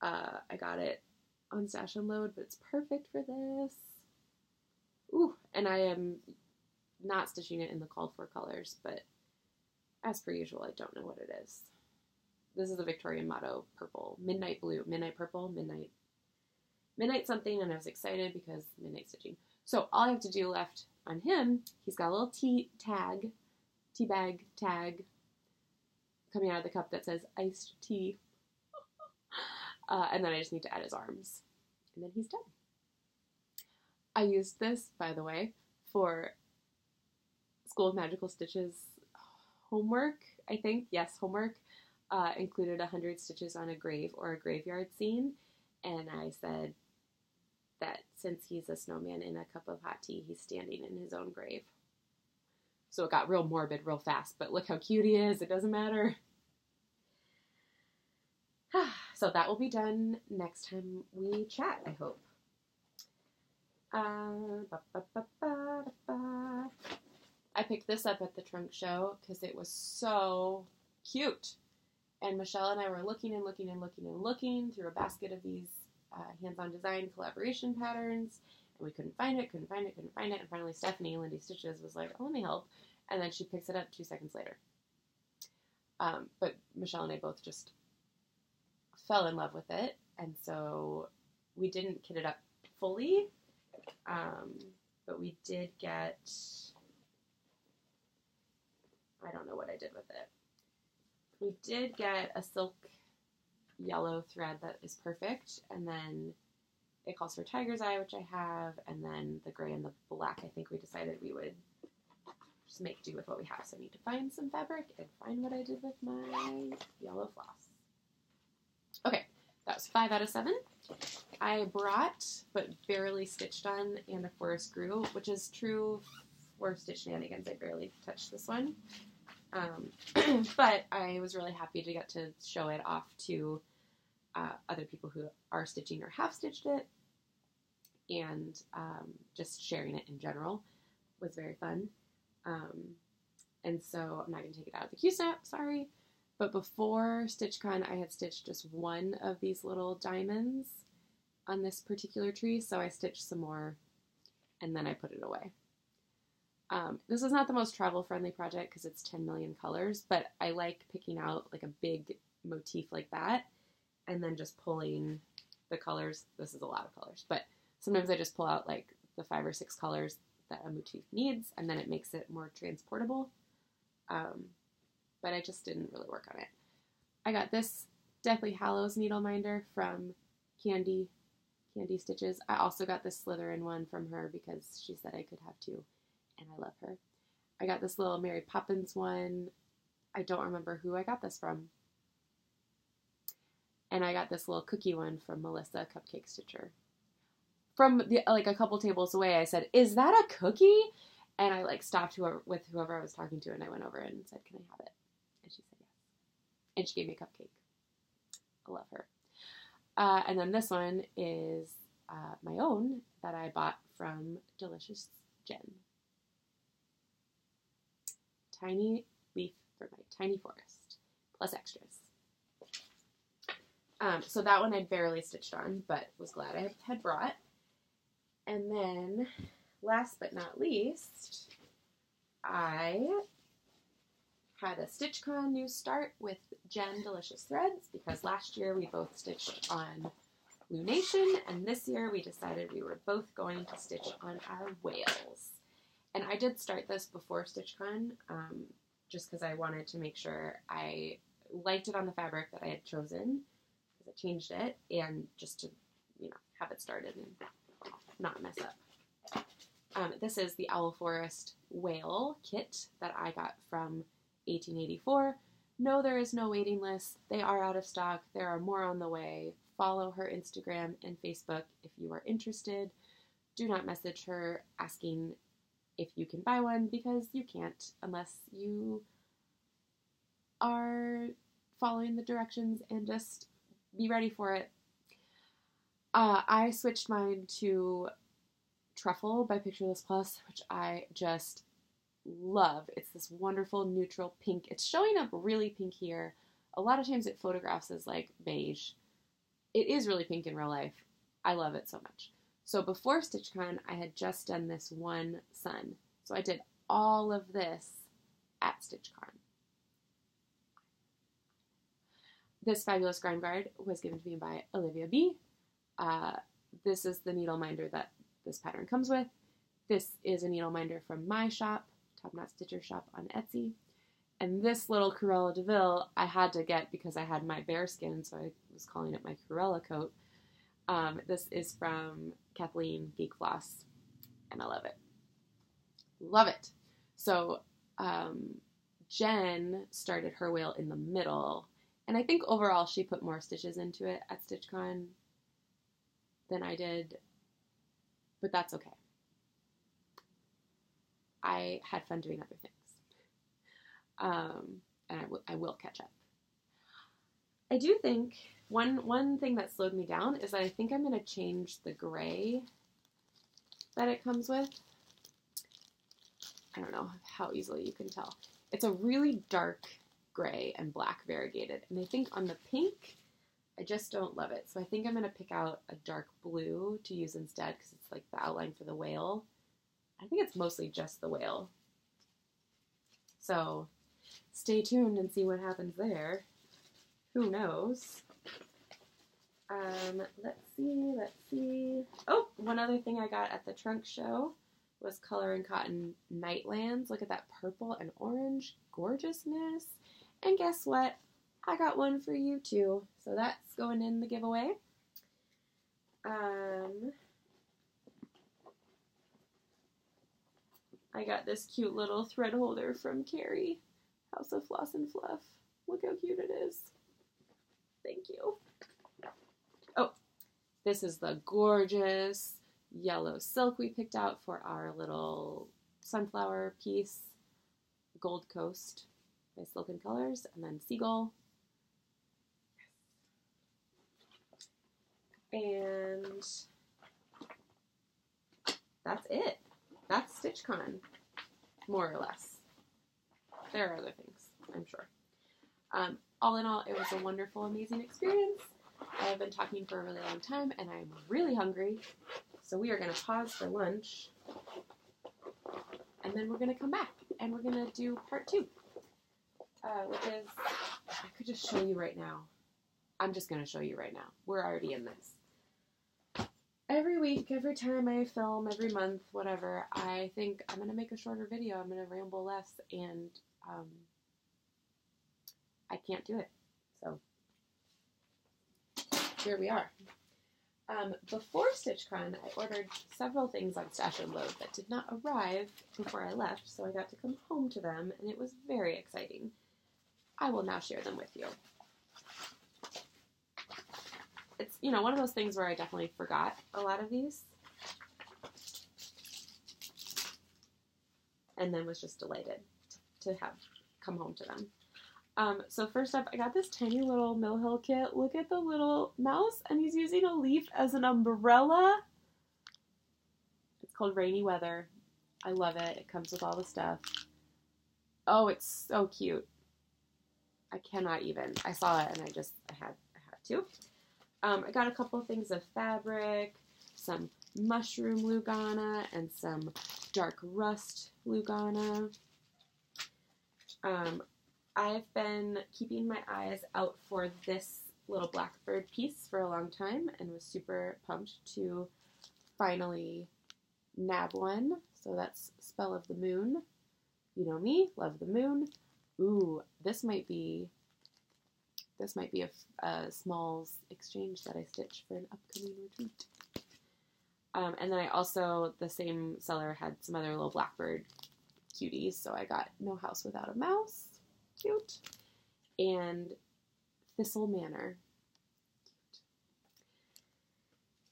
Uh, I got it on Stash and Unload, but it's perfect for this. Ooh, and I am not stitching it in the called for colors, but as per usual, I don't know what it is. This is a Victorian motto purple, midnight blue, midnight purple, midnight, midnight something, and I was excited because midnight stitching. So all I have to do left on him, he's got a little T tag, tea bag tag coming out of the cup that says iced tea. Uh, and then I just need to add his arms. And then he's done. I used this, by the way, for School of Magical Stitches homework, I think. Yes, homework. Uh, included 100 stitches on a grave or a graveyard scene. And I said that since he's a snowman in a cup of hot tea, he's standing in his own grave. So it got real morbid real fast, but look how cute he is. It doesn't matter. so that will be done next time we chat, I hope. Uh, I picked this up at the trunk show because it was so cute. And Michelle and I were looking and looking and looking and looking through a basket of these uh, hands on design collaboration patterns. We couldn't find it, couldn't find it, couldn't find it. And finally, Stephanie, Lindy Stitches, was like, oh, let me help. And then she picks it up two seconds later. Um, but Michelle and I both just fell in love with it. And so we didn't kit it up fully, um, but we did get I don't know what I did with it. We did get a silk yellow thread that is perfect, and then it calls for tiger's eye, which I have, and then the gray and the black. I think we decided we would just make do with what we have. So I need to find some fabric and find what I did with my yellow floss. Okay, that was five out of seven. I brought, but barely stitched on, and a forest grew, which is true for Stitch Shenanigans. I barely touched this one. Um, but I was really happy to get to show it off to uh, other people who are stitching or have stitched it, and um, just sharing it in general was very fun. Um, and so I'm not going to take it out of the Q snap, sorry. But before StitchCon, I had stitched just one of these little diamonds on this particular tree, so I stitched some more and then I put it away. Um, this is not the most travel friendly project because it's 10 million colors, but I like picking out like a big motif like that and then just pulling the colors. This is a lot of colors, but sometimes I just pull out like the five or six colors that a motif needs and then it makes it more transportable. Um, but I just didn't really work on it. I got this Deathly Hallows needle minder from Candy, Candy Stitches. I also got this Slytherin one from her because she said I could have two and I love her. I got this little Mary Poppins one. I don't remember who I got this from. And I got this little cookie one from Melissa Cupcake Stitcher. From the like a couple tables away, I said, "Is that a cookie?" And I like stopped whoever with whoever I was talking to, and I went over and said, "Can I have it?" And she said yes. And she gave me a cupcake. I love her. Uh, and then this one is uh, my own that I bought from Delicious Jen tiny leaf for my tiny forest, plus extras. Um, so that one I barely stitched on, but was glad I had brought. And then, last but not least, I had a StitchCon new start with Jen Delicious Threads because last year we both stitched on Lunation, and this year we decided we were both going to stitch on our whales. And I did start this before StitchCon, um, just because I wanted to make sure I liked it on the fabric that I had chosen, because I changed it, and just to, you know, have it started and not mess up. Um, this is the Owl Forest Whale kit that I got from 1884. No, there is no waiting list. They are out of stock. There are more on the way. Follow her Instagram and Facebook if you are interested. Do not message her asking if you can buy one because you can't unless you are following the directions and just be ready for it. Uh, I switched mine to Truffle by Picture This Plus, which I just love. It's this wonderful neutral pink. It's showing up really pink here. A lot of times it photographs as like beige. It is really pink in real life. I love it so much. So before StitchCon, I had just done this one sun. So I did all of this at StitchCon. This fabulous grime guard was given to me by Olivia B. Uh, this is the needle minder that this pattern comes with. This is a needle minder from my shop, Top Knot Stitcher shop on Etsy. And this little Cruella de Vil I had to get because I had my bear skin, so I was calling it my Cruella coat. Um, this is from Kathleen Geek Floss, and I love it. Love it. So um, Jen started her whale in the middle, and I think overall she put more stitches into it at StitchCon than I did, but that's okay. I had fun doing other things. Um, and I, I will catch up. I do think one one thing that slowed me down is that I think I'm going to change the gray that it comes with. I don't know how easily you can tell. It's a really dark gray and black variegated, and I think on the pink, I just don't love it. So I think I'm going to pick out a dark blue to use instead because it's like the outline for the whale. I think it's mostly just the whale. So stay tuned and see what happens there. Who knows? Um, let's see, let's see. Oh, one other thing I got at the trunk show was Color and Cotton Nightlands. Look at that purple and orange gorgeousness. And guess what? I got one for you too. So that's going in the giveaway. Um, I got this cute little thread holder from Carrie, House of Floss and Fluff. Look how cute it is. Thank you. Oh, this is the gorgeous yellow silk we picked out for our little sunflower piece. Gold Coast by Silken Colors, and then Seagull. And that's it. That's StitchCon, more or less. There are other things, I'm sure. Um, all in all, it was a wonderful, amazing experience. I have been talking for a really long time and I'm really hungry. So we are going to pause for lunch and then we're gonna come back and we're gonna do part two, uh, which is I could just show you right now. I'm just gonna show you right now. We're already in this. Every week, every time I film, every month, whatever, I think I'm gonna make a shorter video. I'm gonna ramble less, and um, I can't do it. So here we are. Um, before StitchCon, I ordered several things on Stash and Unload that did not arrive before I left, so I got to come home to them, and it was very exciting. I will now share them with you. It's, you know, one of those things where I definitely forgot a lot of these. And then was just delighted to have come home to them. Um, so first up, I got this tiny little Mill Hill kit. Look at the little mouse, and he's using a leaf as an umbrella. It's called Rainy Weather. I love it. It comes with all the stuff. Oh, it's so cute. I cannot even. I saw it and I just I had I had to. Um, I got a couple things of fabric, some mushroom Lugana, and some dark rust Lugana. Um, I've been keeping my eyes out for this little blackbird piece for a long time and was super pumped to finally nab one. So that's Spell of the Moon. You know me, love the moon. Ooh, this might be this might be a, a smalls exchange that I stitch for an upcoming retreat. Um, and then I also the same seller had some other little blackbird cuties, so I got No House Without a Mouse cute. And Thistle Manor.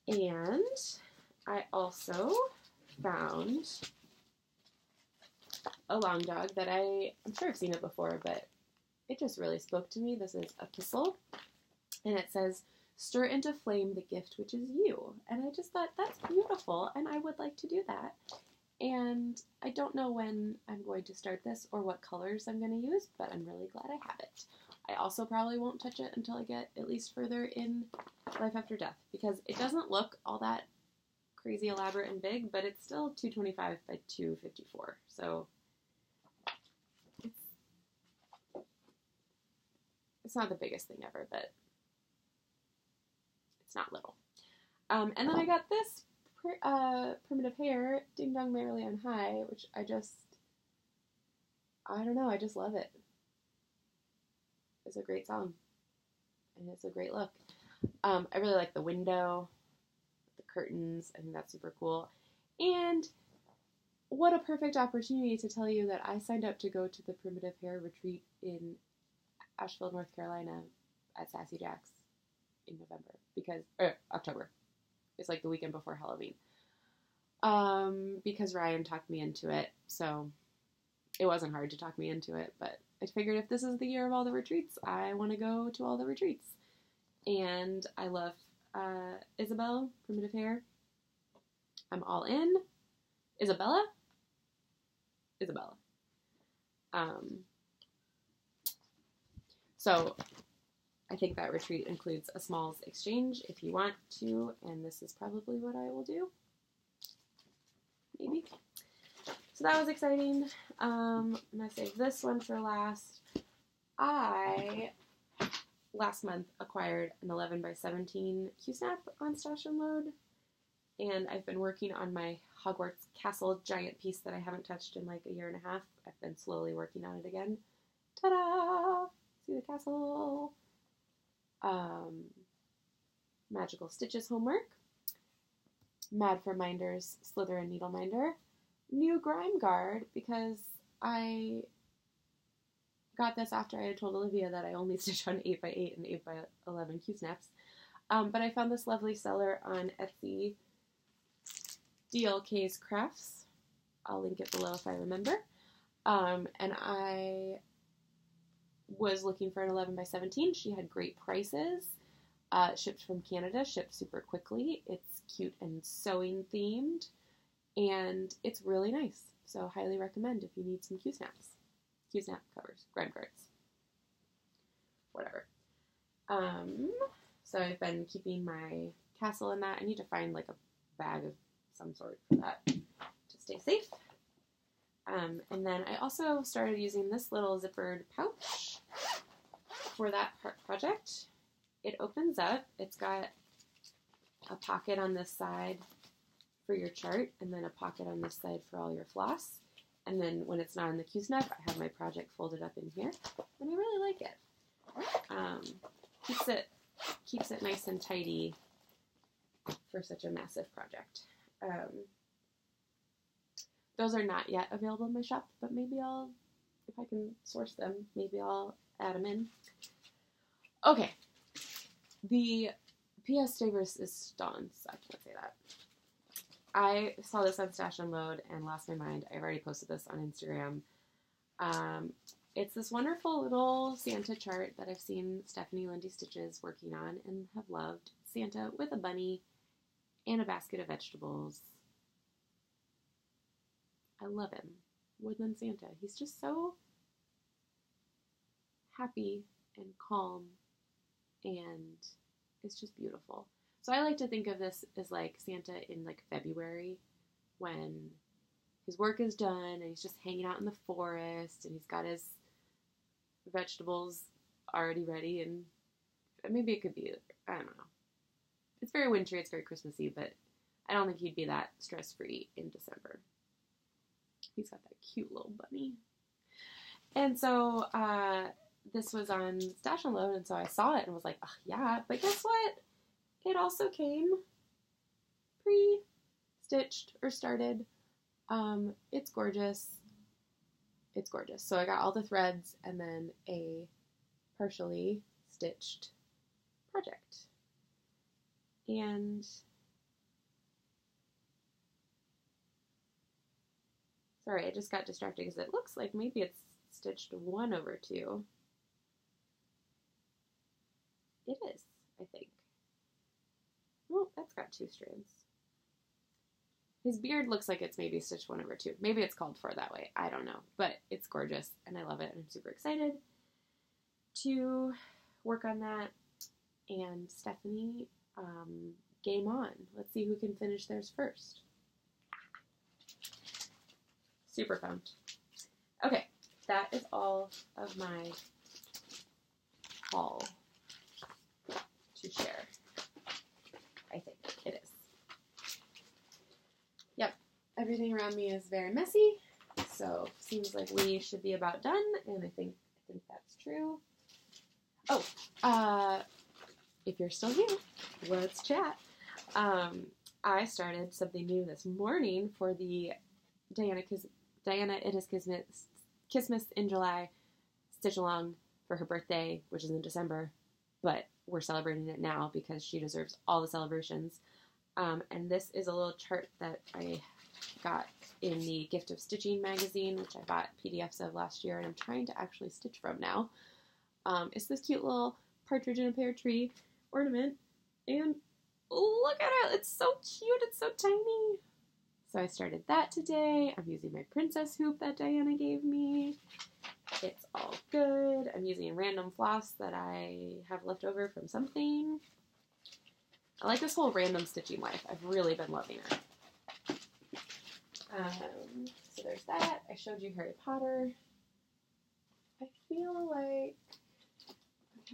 And I also found a long dog that I, I'm sure I've seen it before, but it just really spoke to me. This is a Thistle, and it says, Stir into flame the gift which is you. And I just thought, that's beautiful, and I would like to do that and I don't know when I'm going to start this or what colors I'm going to use, but I'm really glad I have it. I also probably won't touch it until I get at least further in Life After Death because it doesn't look all that crazy elaborate and big, but it's still 225 by 254. So it's not the biggest thing ever, but it's not little. Um, and then I got this uh, Primitive Hare, Ding Dong Merrily on High, which I just, I don't know, I just love it. It's a great song, and it's a great look. Um, I really like the window, the curtains, I think that's super cool. And what a perfect opportunity to tell you that I signed up to go to the Primitive Hare Retreat in Asheville, North Carolina at Sassy Jacks in November because, or October it's like the weekend before Halloween. Um, because Ryan talked me into it, so it wasn't hard to talk me into it, but I figured if this is the year of all the retreats, I want to go to all the retreats. And I love uh, Isabel, Primitive Hare. I'm all in. Isabella? Isabella. Um, so I think that retreat includes a smalls exchange if you want to, and this is probably what I will do. Maybe. So that was exciting. Um, I'm going to save this one for last. I, last month, acquired an 11 by 17 Q-Snap on Stash and Unload, and I've been working on my Hogwarts Castle giant piece that I haven't touched in like a year and a half. I've been slowly working on it again. Ta-da! See the castle! um, Magical Stitches homework, Mad for Minders Slytherin Needle Minder, new Grime Guard because I got this after I had told Olivia that I only stitch on 8x8 and 8x11 Q snaps. Um, but I found this lovely seller on Etsy, DLK's Crafts. I'll link it below if I remember. Um, and I was looking for an 11 by 17. She had great prices. Uh, shipped from Canada, shipped super quickly. It's cute and sewing themed, and it's really nice. So highly recommend if you need some Q snaps, Q snap covers, grime guards, whatever. Um, so I've been keeping my castle in that. I need to find like a bag of some sort for that to stay safe. Um, and then I also started using this little zippered pouch for that project. It opens up. It's got a pocket on this side for your chart, and then a pocket on this side for all your floss. And then when it's not in the Q-snap, I have my project folded up in here, and I really like it. Um, keeps it keeps it nice and tidy for such a massive project. Um, those are not yet available in my shop, but maybe I'll, if I can source them, maybe I'll add them in. Okay, the PS Davis is done, I can't say that. I saw this on Stash Unload and lost my mind. I've already posted this on Instagram. Um, it's this wonderful little Santa chart that I've seen Stephanie Lindy Stitches working on and have loved. Santa with a bunny and a basket of vegetables. I love him. Woodland Santa. He's just so happy and calm and it's just beautiful. So I like to think of this as like Santa in like February when his work is done and he's just hanging out in the forest and he's got his vegetables already ready and maybe it could be I don't know. It's very wintry, it's very Christmassy, but I don't think he'd be that stress free in December. He's got that cute little bunny. And so uh, this was on Stash Unload, and so I saw it and was like, oh, yeah, but guess what? It also came pre stitched or started. Um, it's gorgeous. It's gorgeous. So I got all the threads and then a partially stitched project. And sorry, I just got distracted because it looks like maybe it's stitched one over two. It is, I think. Well, that's got two strands. His beard looks like it's maybe stitched one over two. Maybe it's called for that way. I don't know. But it's gorgeous and I love it. I'm super excited to work on that. And Stephanie, um, game on. Let's see who can finish theirs first. Super pumped. Okay, that is all of my haul to share. I think it is. Yep, everything around me is very messy, so seems like we should be about done, and I think I think that's true. Oh, uh, if you're still here, let's chat. Um, I started something new this morning for the Diana Diana It Is Kismet Christmas in July stitch along for her birthday, which is in December, but we're celebrating it now because she deserves all the celebrations. Um, and this is a little chart that I got in the Gift of Stitching magazine, which I bought PDFs of last year, and I'm trying to actually stitch from now. Um, it's this cute little partridge in a pear tree ornament, and look at it! It's so cute. It's so tiny. So I started that today. I'm using my princess hoop that Diana gave me. It's all good. I'm using random floss that I have left over from something. I like this whole random stitching life. I've really been loving it. Um, so there's that. I showed you Harry Potter. I feel like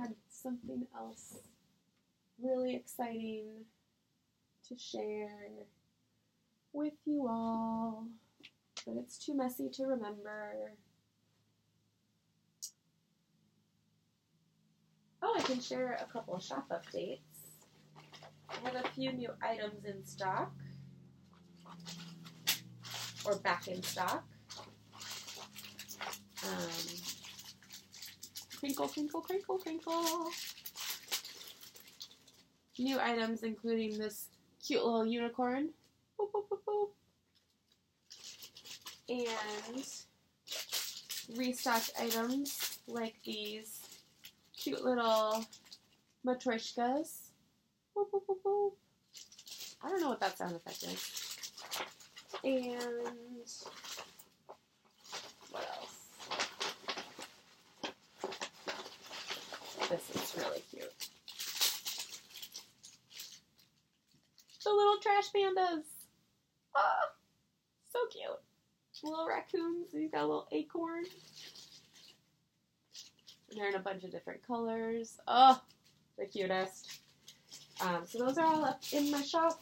I had something else really exciting to share with you all, but it's too messy to remember. Oh, I can share a couple shop updates. I have a few new items in stock, or back in stock. Um, crinkle, crinkle, crinkle, crinkle. New items including this cute little unicorn. Boop, boop, boop, and restocked items like these cute little matryoshkas. I don't know what that sound effect is. And what else? This is really cute. The little trash pandas. Oh, so cute. little raccoons. He's got a little acorn. And they're in a bunch of different colors. Oh, the cutest. Um, so those are all up in my shop,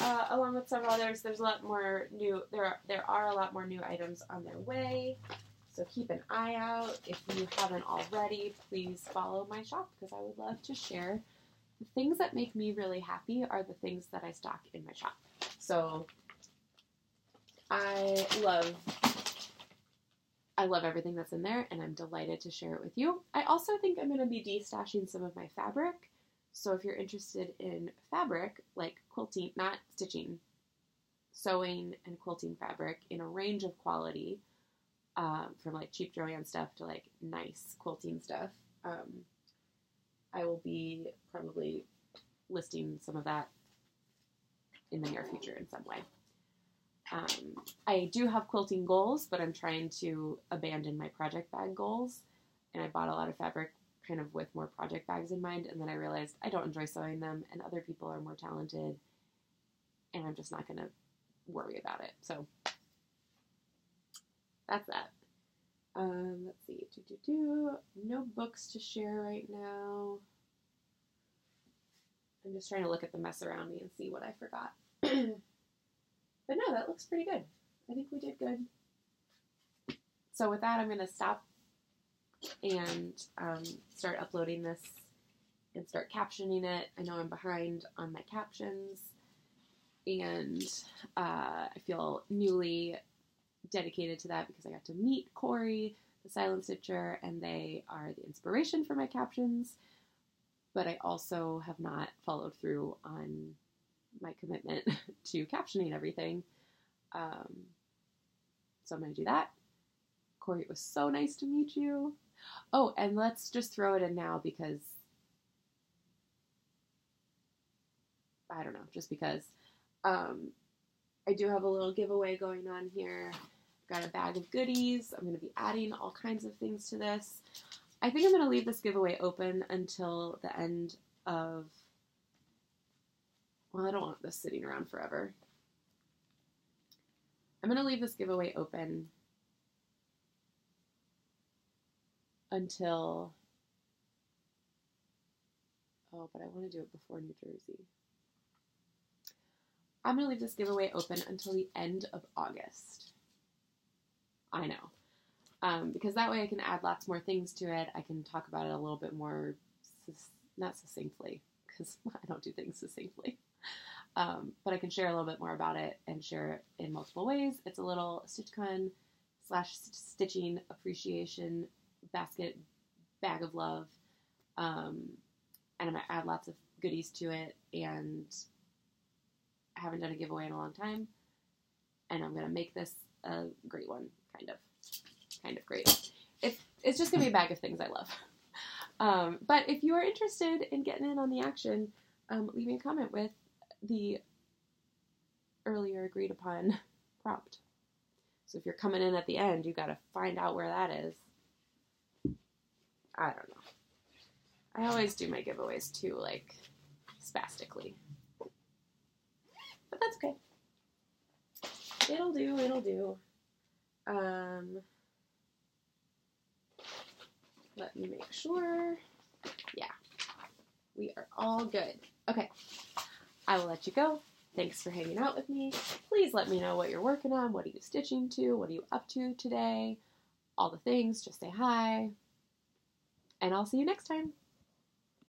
uh, along with several others. There's a lot more new. There are there are a lot more new items on their way. So keep an eye out. If you haven't already, please follow my shop because I would love to share the things that make me really happy are the things that I stock in my shop. So I love I love everything that's in there and I'm delighted to share it with you. I also think I'm going to be destashing some of my fabric. So if you're interested in fabric, like quilting, not stitching, sewing and quilting fabric in a range of quality, um, from like cheap Joann stuff to like nice quilting stuff, um, I will be probably listing some of that in the near future in some way. Um, I do have quilting goals, but I'm trying to abandon my project bag goals. And I bought a lot of fabric kind of with more project bags in mind. And then I realized I don't enjoy sewing them, and other people are more talented. And I'm just not going to worry about it. So that's that. Um, let's see. Do, do, do. No books to share right now. I'm just trying to look at the mess around me and see what I forgot. but no, that looks pretty good. I think we did good. So with that, I'm going to stop and um, start uploading this and start captioning it. I know I'm behind on my captions, and uh, I feel newly dedicated to that because I got to meet Corey, the Silent Stitcher, and they are the inspiration for my captions. But I also have not followed through on my commitment to captioning everything. Um, so I'm going to do that. Corey, it was so nice to meet you. Oh, and let's just throw it in now because I don't know, just because. Um, I do have a little giveaway going on here. I've got a bag of goodies. I'm going to be adding all kinds of things to this. I think I'm going to leave this giveaway open until the end of. Well, I don't want this sitting around forever. I'm going to leave this giveaway open until. Oh, but I want to do it before New Jersey. I'm going to leave this giveaway open until the end of August. I know. Um, because that way I can add lots more things to it. I can talk about it a little bit more, not succinctly, because I don't do things succinctly. Um, but I can share a little bit more about it and share it in multiple ways. It's a little StitchCon slash stitching appreciation basket bag of love. Um, and I'm going to add lots of goodies to it. And I haven't done a giveaway in a long time. And I'm going to make this a great one, kind of. Kind of great. It's, it's just to be a bag of things I love. Um, but if you are interested in getting in on the action, um, leave me a comment with the earlier agreed upon prompt. So if you're coming in at the end, you got to find out where that is. I don't know. I always do my giveaways too, like spastically. But that's okay. It'll do, it'll do. Um, let me make sure. Yeah, we are all good. Okay, I will let you go. Thanks for hanging out with me. Please let me know what you're working on. What are you stitching to? What are you up to today? All the things. Just say hi. And I'll see you next time.